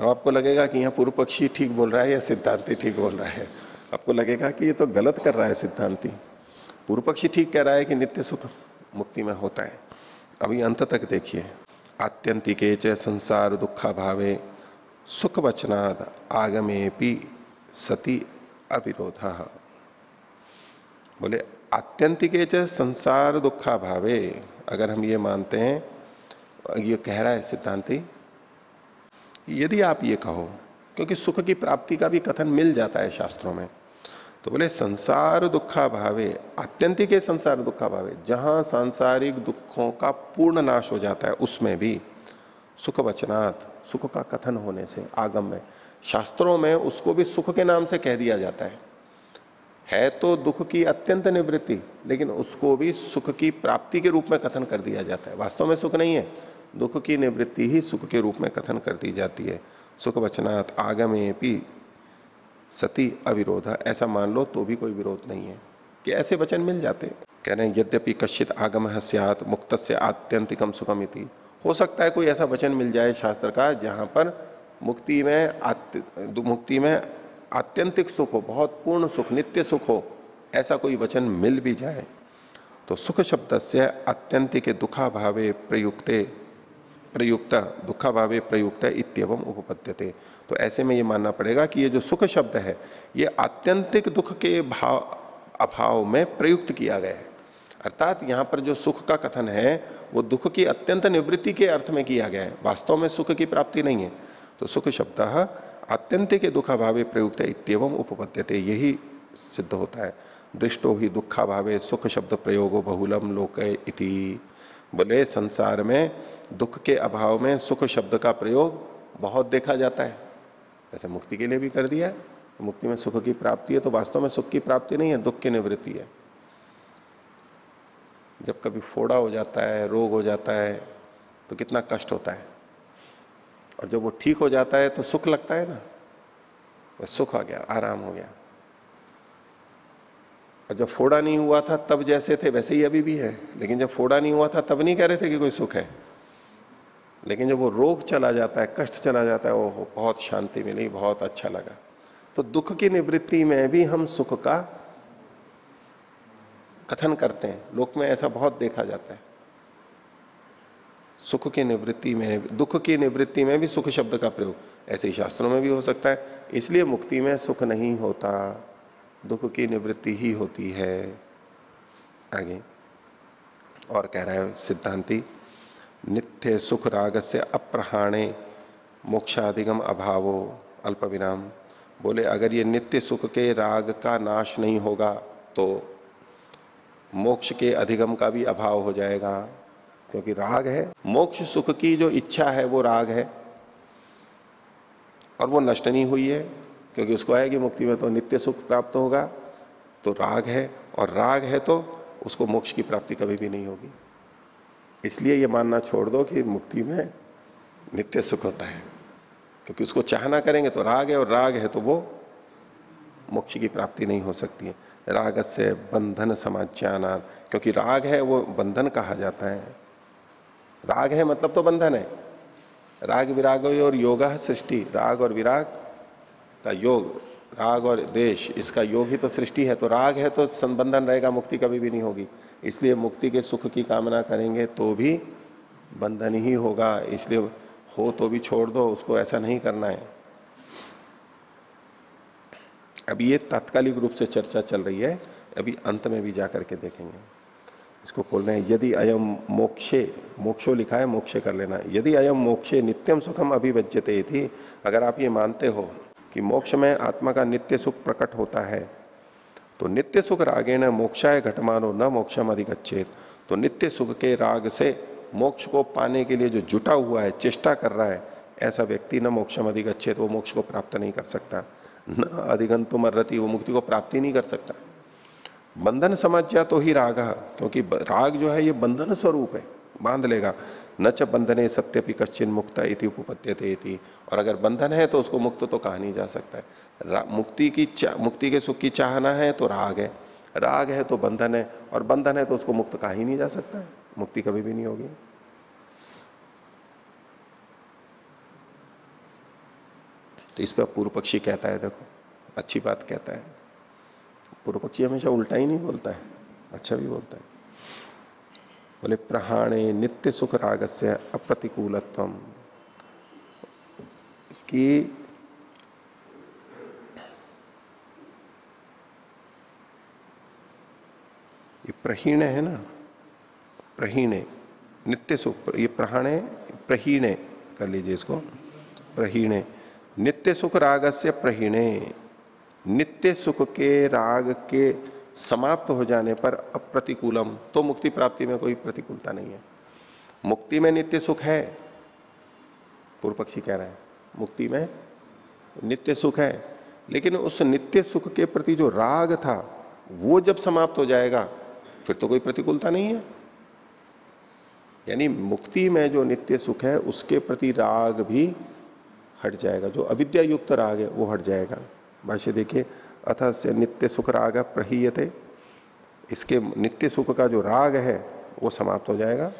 Speaker 1: अब आपको लगेगा कि यहाँ पूर्व पक्षी ठीक बोल रहा है या सिद्धांति ठीक बोल रहा है? आपको लगेगा कि ये तो गलत कर रहा है सिद्धांति। पूर्व पक्षी ठीक कह रहा है कि नित्य सुख मुक्ति में होता है। अभी अंत तक देखिए। आत्यंतिके च संसार दुखा भावे सुख वचनाद आगमे सती अविरोधा। बोले आत्यंतिके च संसार दुखा भावे। अगर हम ये मानते हैं, ये कह रहा है सिद्धांति, यदि आप ये कहो, क्योंकि सुख की प्राप्ति का भी कथन मिल जाता है शास्त्रों में तो बोले संसार दुखा भावे, आत्यंतिक संसार दुखा भावे, जहाँ सांसारिक दुखों का पूर्ण नाश हो जाता है, उसमें भी सुख वचनात् सुख का कथन होने से, आगम में, शास्त्रों में उसको भी सुख के नाम से कह दिया जाता है। है तो दुख की अत्यंत निवृत्ति, लेकिन उसको भी सुख की प्राप्ति के रूप में कथन कर दिया जाता है। वास्तव में सुख नहीं है। दुख की निवृत्ति ही सुख के रूप में कथन कर दी जाती है। सुख वचनात् आगमे भी सती अविरोध। ऐसा मान लो तो भी कोई विरोध नहीं है कि ऐसे वचन मिल जाते। कह रहे हैं, यद्यपि कश्चित आगम हस्यात मुक्त से आत्यंतिकम सुखम हो सकता है कोई ऐसा वचन मिल जाए शास्त्र का, जहाँ पर मुक्ति में मुक्ति में आत्यंतिक सुख हो, बहुत पूर्ण सुख, नित्य सुख हो, ऐसा कोई वचन मिल भी जाए तो सुख शब्द से आत्यंतिक दुखा भावे प्रयुक्ते, प्रयुक्त दुखा भावे प्रयुक्त इतम उपपद्यते। तो ऐसे में ये मानना पड़ेगा कि ये जो सुख शब्द है, ये आत्यंतिक दुख के भाव, अभाव में प्रयुक्त किया गया है। अर्थात यहाँ पर जो सुख का कथन है, वो दुख की अत्यंत निवृत्ति के अर्थ में किया गया है। वास्तव में सुख की प्राप्ति नहीं है। तो सुख शब्द दुखा भावे प्रयुक्त इतम उपपद्यते। यही सिद्ध होता है। दृष्टो ही दुखा भावे सुख शब्द प्रयोगो बहुलम लोक इति। बोले संसार में दुख के अभाव में सुख शब्द का प्रयोग बहुत देखा जाता है। ऐसे मुक्ति के लिए भी कर दिया मुक्ति में सुख की प्राप्ति है तो वास्तव में सुख की प्राप्ति नहीं है, दुख की निवृत्ति है। जब कभी फोड़ा हो जाता है, रोग हो जाता है तो कितना कष्ट होता है। और जब वो ठीक हो जाता है तो सुख लगता है ना? वो सुख आ गया, आराम हो गया। और जब फोड़ा नहीं हुआ था, तब जैसे थे, वैसे ही अभी भी है। लेकिन जब फोड़ा नहीं हुआ था, तब नहीं कह रहे थे कि कोई सुख है। लेकिन जब वो रोग चला जाता है, कष्ट चला जाता है वो बहुत शांति मिली, बहुत अच्छा लगा। तो दुख की निवृत्ति में भी हम सुख का कथन करते हैं। लोक में ऐसा बहुत देखा जाता है। सुख की निवृत्ति में, दुख की निवृत्ति में भी सुख शब्द का प्रयोग। ऐसे ही शास्त्रों में भी हो सकता है। इसलिए मुक्ति में सुख नहीं होता, दुख की निवृत्ति ही होती है। आगे। और कह रहा है सिद्धांति, नित्य सुख राग से अप्रहाणे मोक्षाधिगम अभावो, अल्प विराम। बोले, अगर ये नित्य सुख के राग का नाश नहीं होगा तो मोक्ष के अधिगम का भी अभाव हो जाएगा। क्योंकि राग है। मोक्ष सुख की जो इच्छा है, वो राग है। और वो नष्ट नहीं हुई है, क्योंकि उसको आएगी मुक्ति में तो नित्य सुख प्राप्त होगा तो राग है। और राग है तो उसको मोक्ष की प्राप्ति कभी भी नहीं होगी। इसलिए ये मानना छोड़ दो कि मुक्ति में नित्य सुख होता है। क्योंकि उसको चाहना करेंगे तो राग है, और राग है तो वो मोक्ष की प्राप्ति नहीं हो सकती है। राग से बंधन समाज्ञाना क्योंकि राग है, वो बंधन कहा जाता है। राग है मतलब तो बंधन है। राग विराग और योग सृष्टि। राग और विराग का योग। राग और देश, इसका योग ही तो सृष्टि है। तो राग है तो संबंधन रहेगा, मुक्ति कभी भी नहीं होगी। इसलिए मुक्ति के सुख की कामना करेंगे तो भी बंधन ही होगा। इसलिए हो तो भी छोड़ दो, उसको ऐसा नहीं करना है। अभी ये तात्कालिक रूप से चर्चा चल रही है। अभी अंत में भी जाकर के देखेंगे। इसको खोल रहे हैं। यदि अयम मोक्षे, मोक्षो लिखा है, मोक्षे कर लेना। यदि अयम मोक्षे नित्यम सुखम अभिव्यजते थी अगर आप ये मानते हो कि मोक्ष में आत्मा का नित्य सुख प्रकट होता है तो नित्य सुख रागे न मोक्षाय घटमानो न मोक्षम अधिगच्छेद तो नित्य सुख के राग से मोक्ष को पाने के लिए जो जुटा हुआ है, चेष्टा कर रहा है, ऐसा व्यक्ति न मोक्षम अधिगच्छेद वो मोक्ष को प्राप्त नहीं कर सकता। न अधिगंतुम रति वो मुक्ति को प्राप्ति नहीं कर सकता। बंधन समझ तो ही राग क्योंकि राग जो है ये बंधन स्वरूप है, बाँध लेगा। न च बंधने सत्यपि कश्चिन मुक्त इति उपपत्य इति। और अगर बंधन है तो उसको मुक्त तो कहा नहीं जा सकता है। मुक्ति की मुक्ति के सुख की चाहना है तो राग है। राग है तो बंधन है, और बंधन है तो उसको मुक्त कहा ही नहीं जा सकता है। मुक्ति कभी भी नहीं होगी। तो इस पर पूर्व पक्षी कहता है, देखो, अच्छी बात कहता है। पूर्व पक्षी हमेशा उल्टा ही नहीं बोलता है अच्छा भी बोलता है। बोले प्रहाणे नित्य सुख राग से अप्रतिकूलत्व। कि ये प्रहीण है ना, प्रहीणे, नित्य सुख, ये प्रहाणे प्रहीणे, कर लीजिए इसको, प्रहीणे, नित्य सुख रागस्य प्रहीणे। नित्य सुख के, राग के समाप्त हो जाने पर अप्रतिकूलम। तो मुक्ति प्राप्ति में कोई प्रतिकूलता नहीं है। मुक्ति में नित्य सुख है, पूर्व पक्षी कह रहा है, मुक्ति में नित्य सुख है। लेकिन उस नित्य सुख के प्रति जो राग था, वो जब समाप्त हो जाएगा, फिर तो कोई प्रतिकूलता नहीं है। यानी मुक्ति में जो नित्य सुख है, उसके प्रति राग भी हट जाएगा। जो अविद्या युक्त राग है, वो हट जाएगा। भाष्य देखिए अथ से नित्य सुख राग प्रहीयते। इसके नित्य सुख का जो राग है, वो समाप्त हो जाएगा।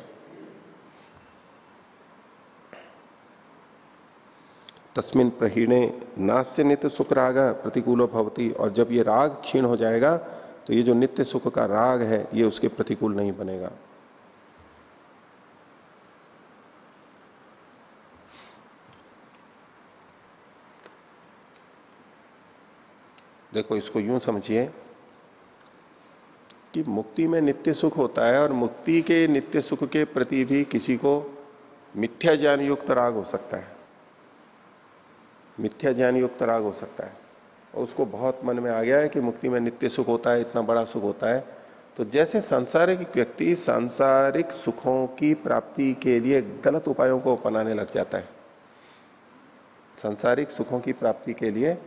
Speaker 1: तस्मिन प्रहीणे नास्य नित्य सुख राग प्रतिकूलो भवती, और जब ये राग क्षीण हो जाएगा तो ये जो नित्य सुख का राग है, ये उसके प्रतिकूल नहीं बनेगा। देखो, इसको यूँ समझिए कि मुक्ति में नित्य सुख होता है और मुक्ति के नित्य सुख के प्रति भी किसी को मिथ्या ज्ञान युक्त राग हो सकता है। मिथ्या ज्ञान युक्त राग हो सकता है। और उसको बहुत मन में आ गया है कि मुक्ति में नित्य सुख होता है, इतना बड़ा सुख होता है। तो जैसे सांसारिक व्यक्ति सांसारिक सुखों की प्राप्ति के लिए गलत उपायों को अपनाने लग जाता है। सांसारिक सुखों की प्राप्ति के लिए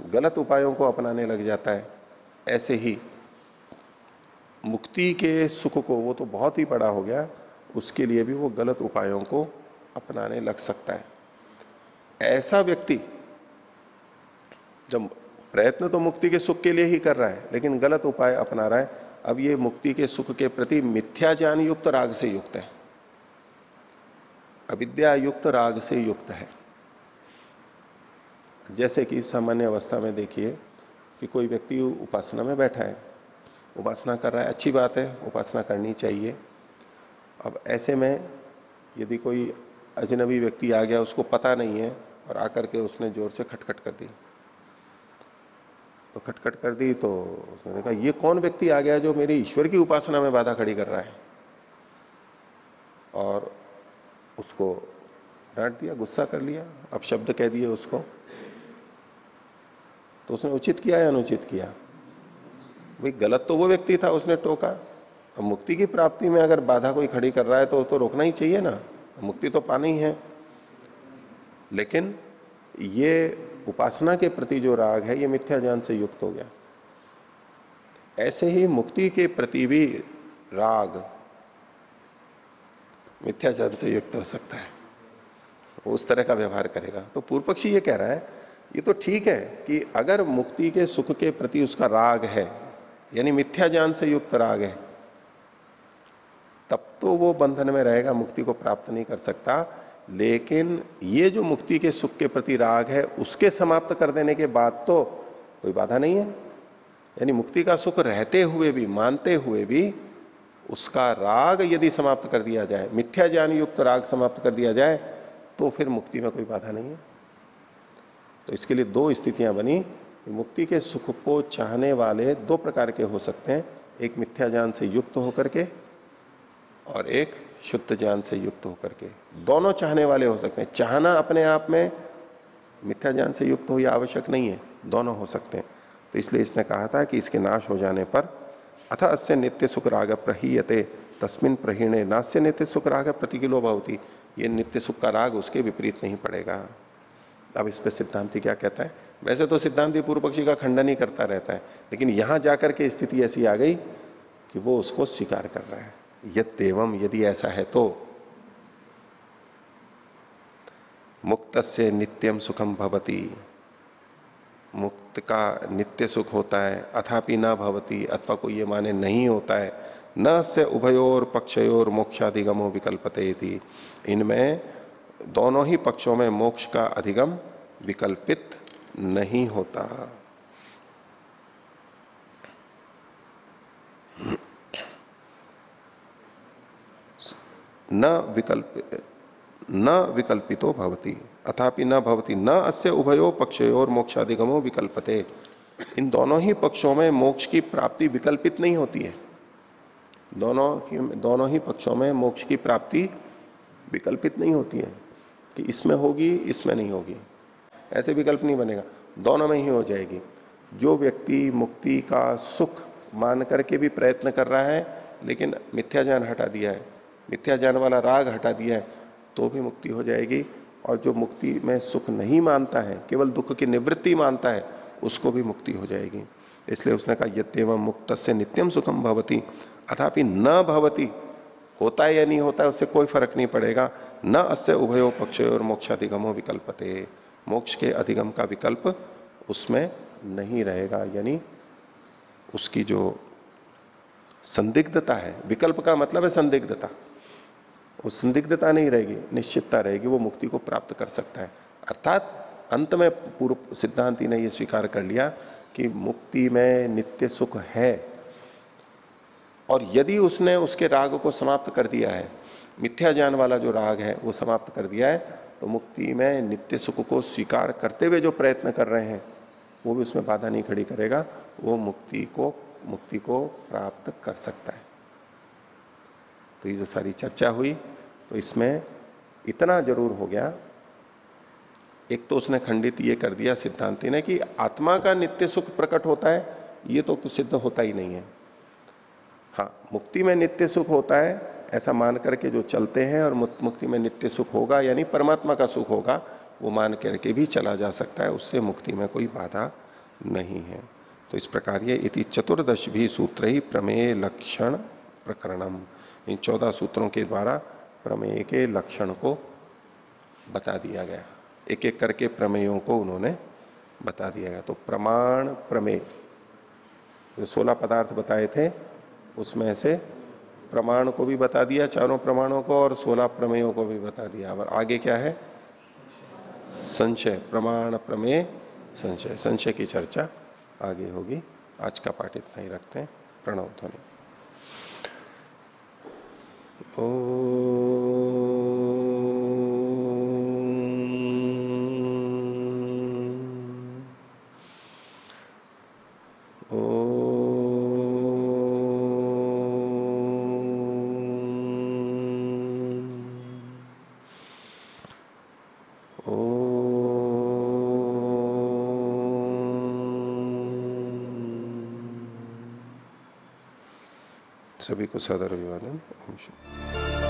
Speaker 1: गलत उपायों को अपनाने लग जाता है। ऐसे ही मुक्ति के सुख को वो तो बहुत ही बड़ा हो गया, उसके लिए भी वो गलत उपायों को अपनाने लग सकता है। ऐसा व्यक्ति जब प्रयत्न तो मुक्ति के सुख के लिए ही कर रहा है, लेकिन गलत उपाय अपना रहा है, अब ये मुक्ति के सुख के प्रति मिथ्या ज्ञान युक्त राग से युक्त है। अविद्या युक्त राग से युक्त है। जैसे कि सामान्य अवस्था में देखिए कि कोई व्यक्ति उपासना में बैठा है, उपासना कर रहा है, अच्छी बात है, उपासना करनी चाहिए। अब ऐसे में यदि कोई अजनबी व्यक्ति आ गया, उसको पता नहीं है और आकर के उसने ज़ोर से खटखट कर दी तो खटखट कर दी तो उसने देखा, ये कौन व्यक्ति आ गया जो मेरी ईश्वर की उपासना में बाधा खड़ी कर रहा है? और उसको डांट दिया, गुस्सा कर लिया अब शब्द कह दिए उसको तो उसने उचित किया या अनुचित किया? भाई, गलत तो वो व्यक्ति था, उसने टोका। अब मुक्ति की प्राप्ति में अगर बाधा कोई खड़ी कर रहा है तो तो रोकना ही चाहिए ना। मुक्ति तो पानी ही। है लेकिन ये उपासना के प्रति जो राग है, ये मिथ्या ज्ञान से युक्त हो गया। ऐसे ही मुक्ति के प्रति भी राग मिथ्या ज्ञान से युक्त हो सकता है। उस तरह का व्यवहार करेगा। तो पूर्व पक्षी ये कह रहा है ये तो ठीक है कि अगर मुक्ति के सुख के प्रति उसका राग है, यानी मिथ्या ज्ञान से युक्त राग है, तब तो वो बंधन में रहेगा, मुक्ति को प्राप्त नहीं कर सकता। लेकिन ये जो मुक्ति के सुख के प्रति राग है, उसके समाप्त कर देने के बाद तो कोई बाधा नहीं है। यानी मुक्ति का सुख रहते हुए भी, मानते हुए भी, उसका राग यदि समाप्त कर दिया जाए, मिथ्या ज्ञान युक्त राग समाप्त कर दिया जाए तो फिर मुक्ति में कोई बाधा नहीं है। तो इसके लिए दो स्थितियाँ बनी मुक्ति के सुख को चाहने वाले दो प्रकार के हो सकते हैं, एक मिथ्या ज्ञान से युक्त होकर के और एक शुद्ध ज्ञान से युक्त होकर के। दोनों चाहने वाले हो सकते हैं। चाहना अपने आप में मिथ्या ज्ञान से युक्त हो यह आवश्यक नहीं है, दोनों हो सकते हैं। तो इसलिए इसने कहा था कि इसके नाश हो जाने पर, अथ अस्य नित्य सुख राग प्रहीयते, तस्मिन प्रहीणे नास्य नित्य सुख राग प्रतिकिलो भवती। ये नित्य सुख का राग उसके विपरीत नहीं पड़ेगा। अब इस पर सिद्धांति क्या कहता है? वैसे तो सिद्धांति पूर्व पक्षी का खंडन ही करता रहता है, लेकिन यहाँ जाकर के स्थिति ऐसी आ गई कि वो उसको स्वीकार कर रहा है। यम यदि ऐसा है तो। मुक्त से नित्यम सुखम भवती। मुक्त का नित्य सुख होता है, अथापि न भवती, अथवा कोई ये माने नहीं होता है। न से उभयोर पक्षयोर मोक्षाधिगमो विकल्पते थी इनमें दोनों ही पक्षों में मोक्ष का अधिगम विकल्पित नहीं होता। न विकल्प, न विकल्पितो भवती, अथापि न भवती, न अस्य उभयो पक्षयोर मोक्षाधिगमो विकल्पते। इन दोनों ही पक्षों में मोक्ष की प्राप्ति विकल्पित नहीं होती है। दोनों दोनों ही पक्षों में मोक्ष की प्राप्ति विकल्पित नहीं होती है। कि इसमें होगी, इसमें नहीं होगी। ऐसे विकल्प नहीं बनेगा। दोनों में ही हो जाएगी। जो व्यक्ति मुक्ति का सुख मान करके भी प्रयत्न कर रहा है, लेकिन मिथ्या ज्ञान हटा दिया है, मिथ्या ज्ञान वाला राग हटा दिया है तो भी मुक्ति हो जाएगी। और जो मुक्ति में सुख नहीं मानता है, केवल दुख की निवृत्ति मानता है, उसको भी मुक्ति हो जाएगी। इसलिए उसने कहा, यत्यव मुक्त से नित्यम सुखम भवती। अथापि न भवती, होता है या नहीं होता है, उससे कोई फ़र्क नहीं पड़ेगा। न अस्य उभयो पक्ष और मोक्षाधिगमो विकल्पते। मोक्ष के अधिगम का विकल्प उसमें नहीं रहेगा, यानी उसकी जो संदिग्धता है, विकल्प का मतलब है संदिग्धता। वो संदिग्धता नहीं रहेगी, निश्चितता रहेगी, वो मुक्ति को प्राप्त कर सकता है। अर्थात अंत में पूर्व सिद्धांति ने यह स्वीकार कर लिया कि मुक्ति में नित्य सुख है। और यदि उसने उसके राग को समाप्त कर दिया है मिथ्या ज्ञान वाला जो राग है, वो समाप्त कर दिया है। तो मुक्ति में नित्य सुख को स्वीकार करते हुए जो प्रयत्न कर रहे हैं, वो भी उसमें बाधा नहीं खड़ी करेगा। वो मुक्ति को मुक्ति को प्राप्त कर सकता है। तो ये जो सारी चर्चा हुई तो इसमें इतना ज़रूर हो गया। एक तो उसने खंडित ये कर दिया सिद्धांति ने कि आत्मा का नित्य सुख प्रकट होता है, ये तो सिद्ध होता ही नहीं है। हाँ मुक्ति में नित्य सुख होता है ऐसा मान करके जो चलते हैं और मुक्त- में नित्य सुख होगा, यानी परमात्मा का सुख होगा, वो मान करके भी चला जा सकता है, उससे मुक्ति में कोई बाधा नहीं है। तो इस प्रकार ये इति चतुर्दश भी सूत्र ही प्रमेय लक्षण प्रकरणम। इन चौदह सूत्रों के द्वारा प्रमेय के लक्षण को बता दिया गया। एक एक करके प्रमेयों को उन्होंने बता दिया गया। तो प्रमाण प्रमेय सोलह पदार्थ बताए थे, उसमें से प्रमाण को भी बता दिया, चारों प्रमाणों को और सोलह प्रमेयों को भी बता दिया। और आगे क्या है? संशय प्रमाण प्रमेय संशय संशय की चर्चा आगे होगी। आज का पाठ इतना ही रखते हैं। प्रणव ध्वनि। सभी को सदर अभिवादन ओम।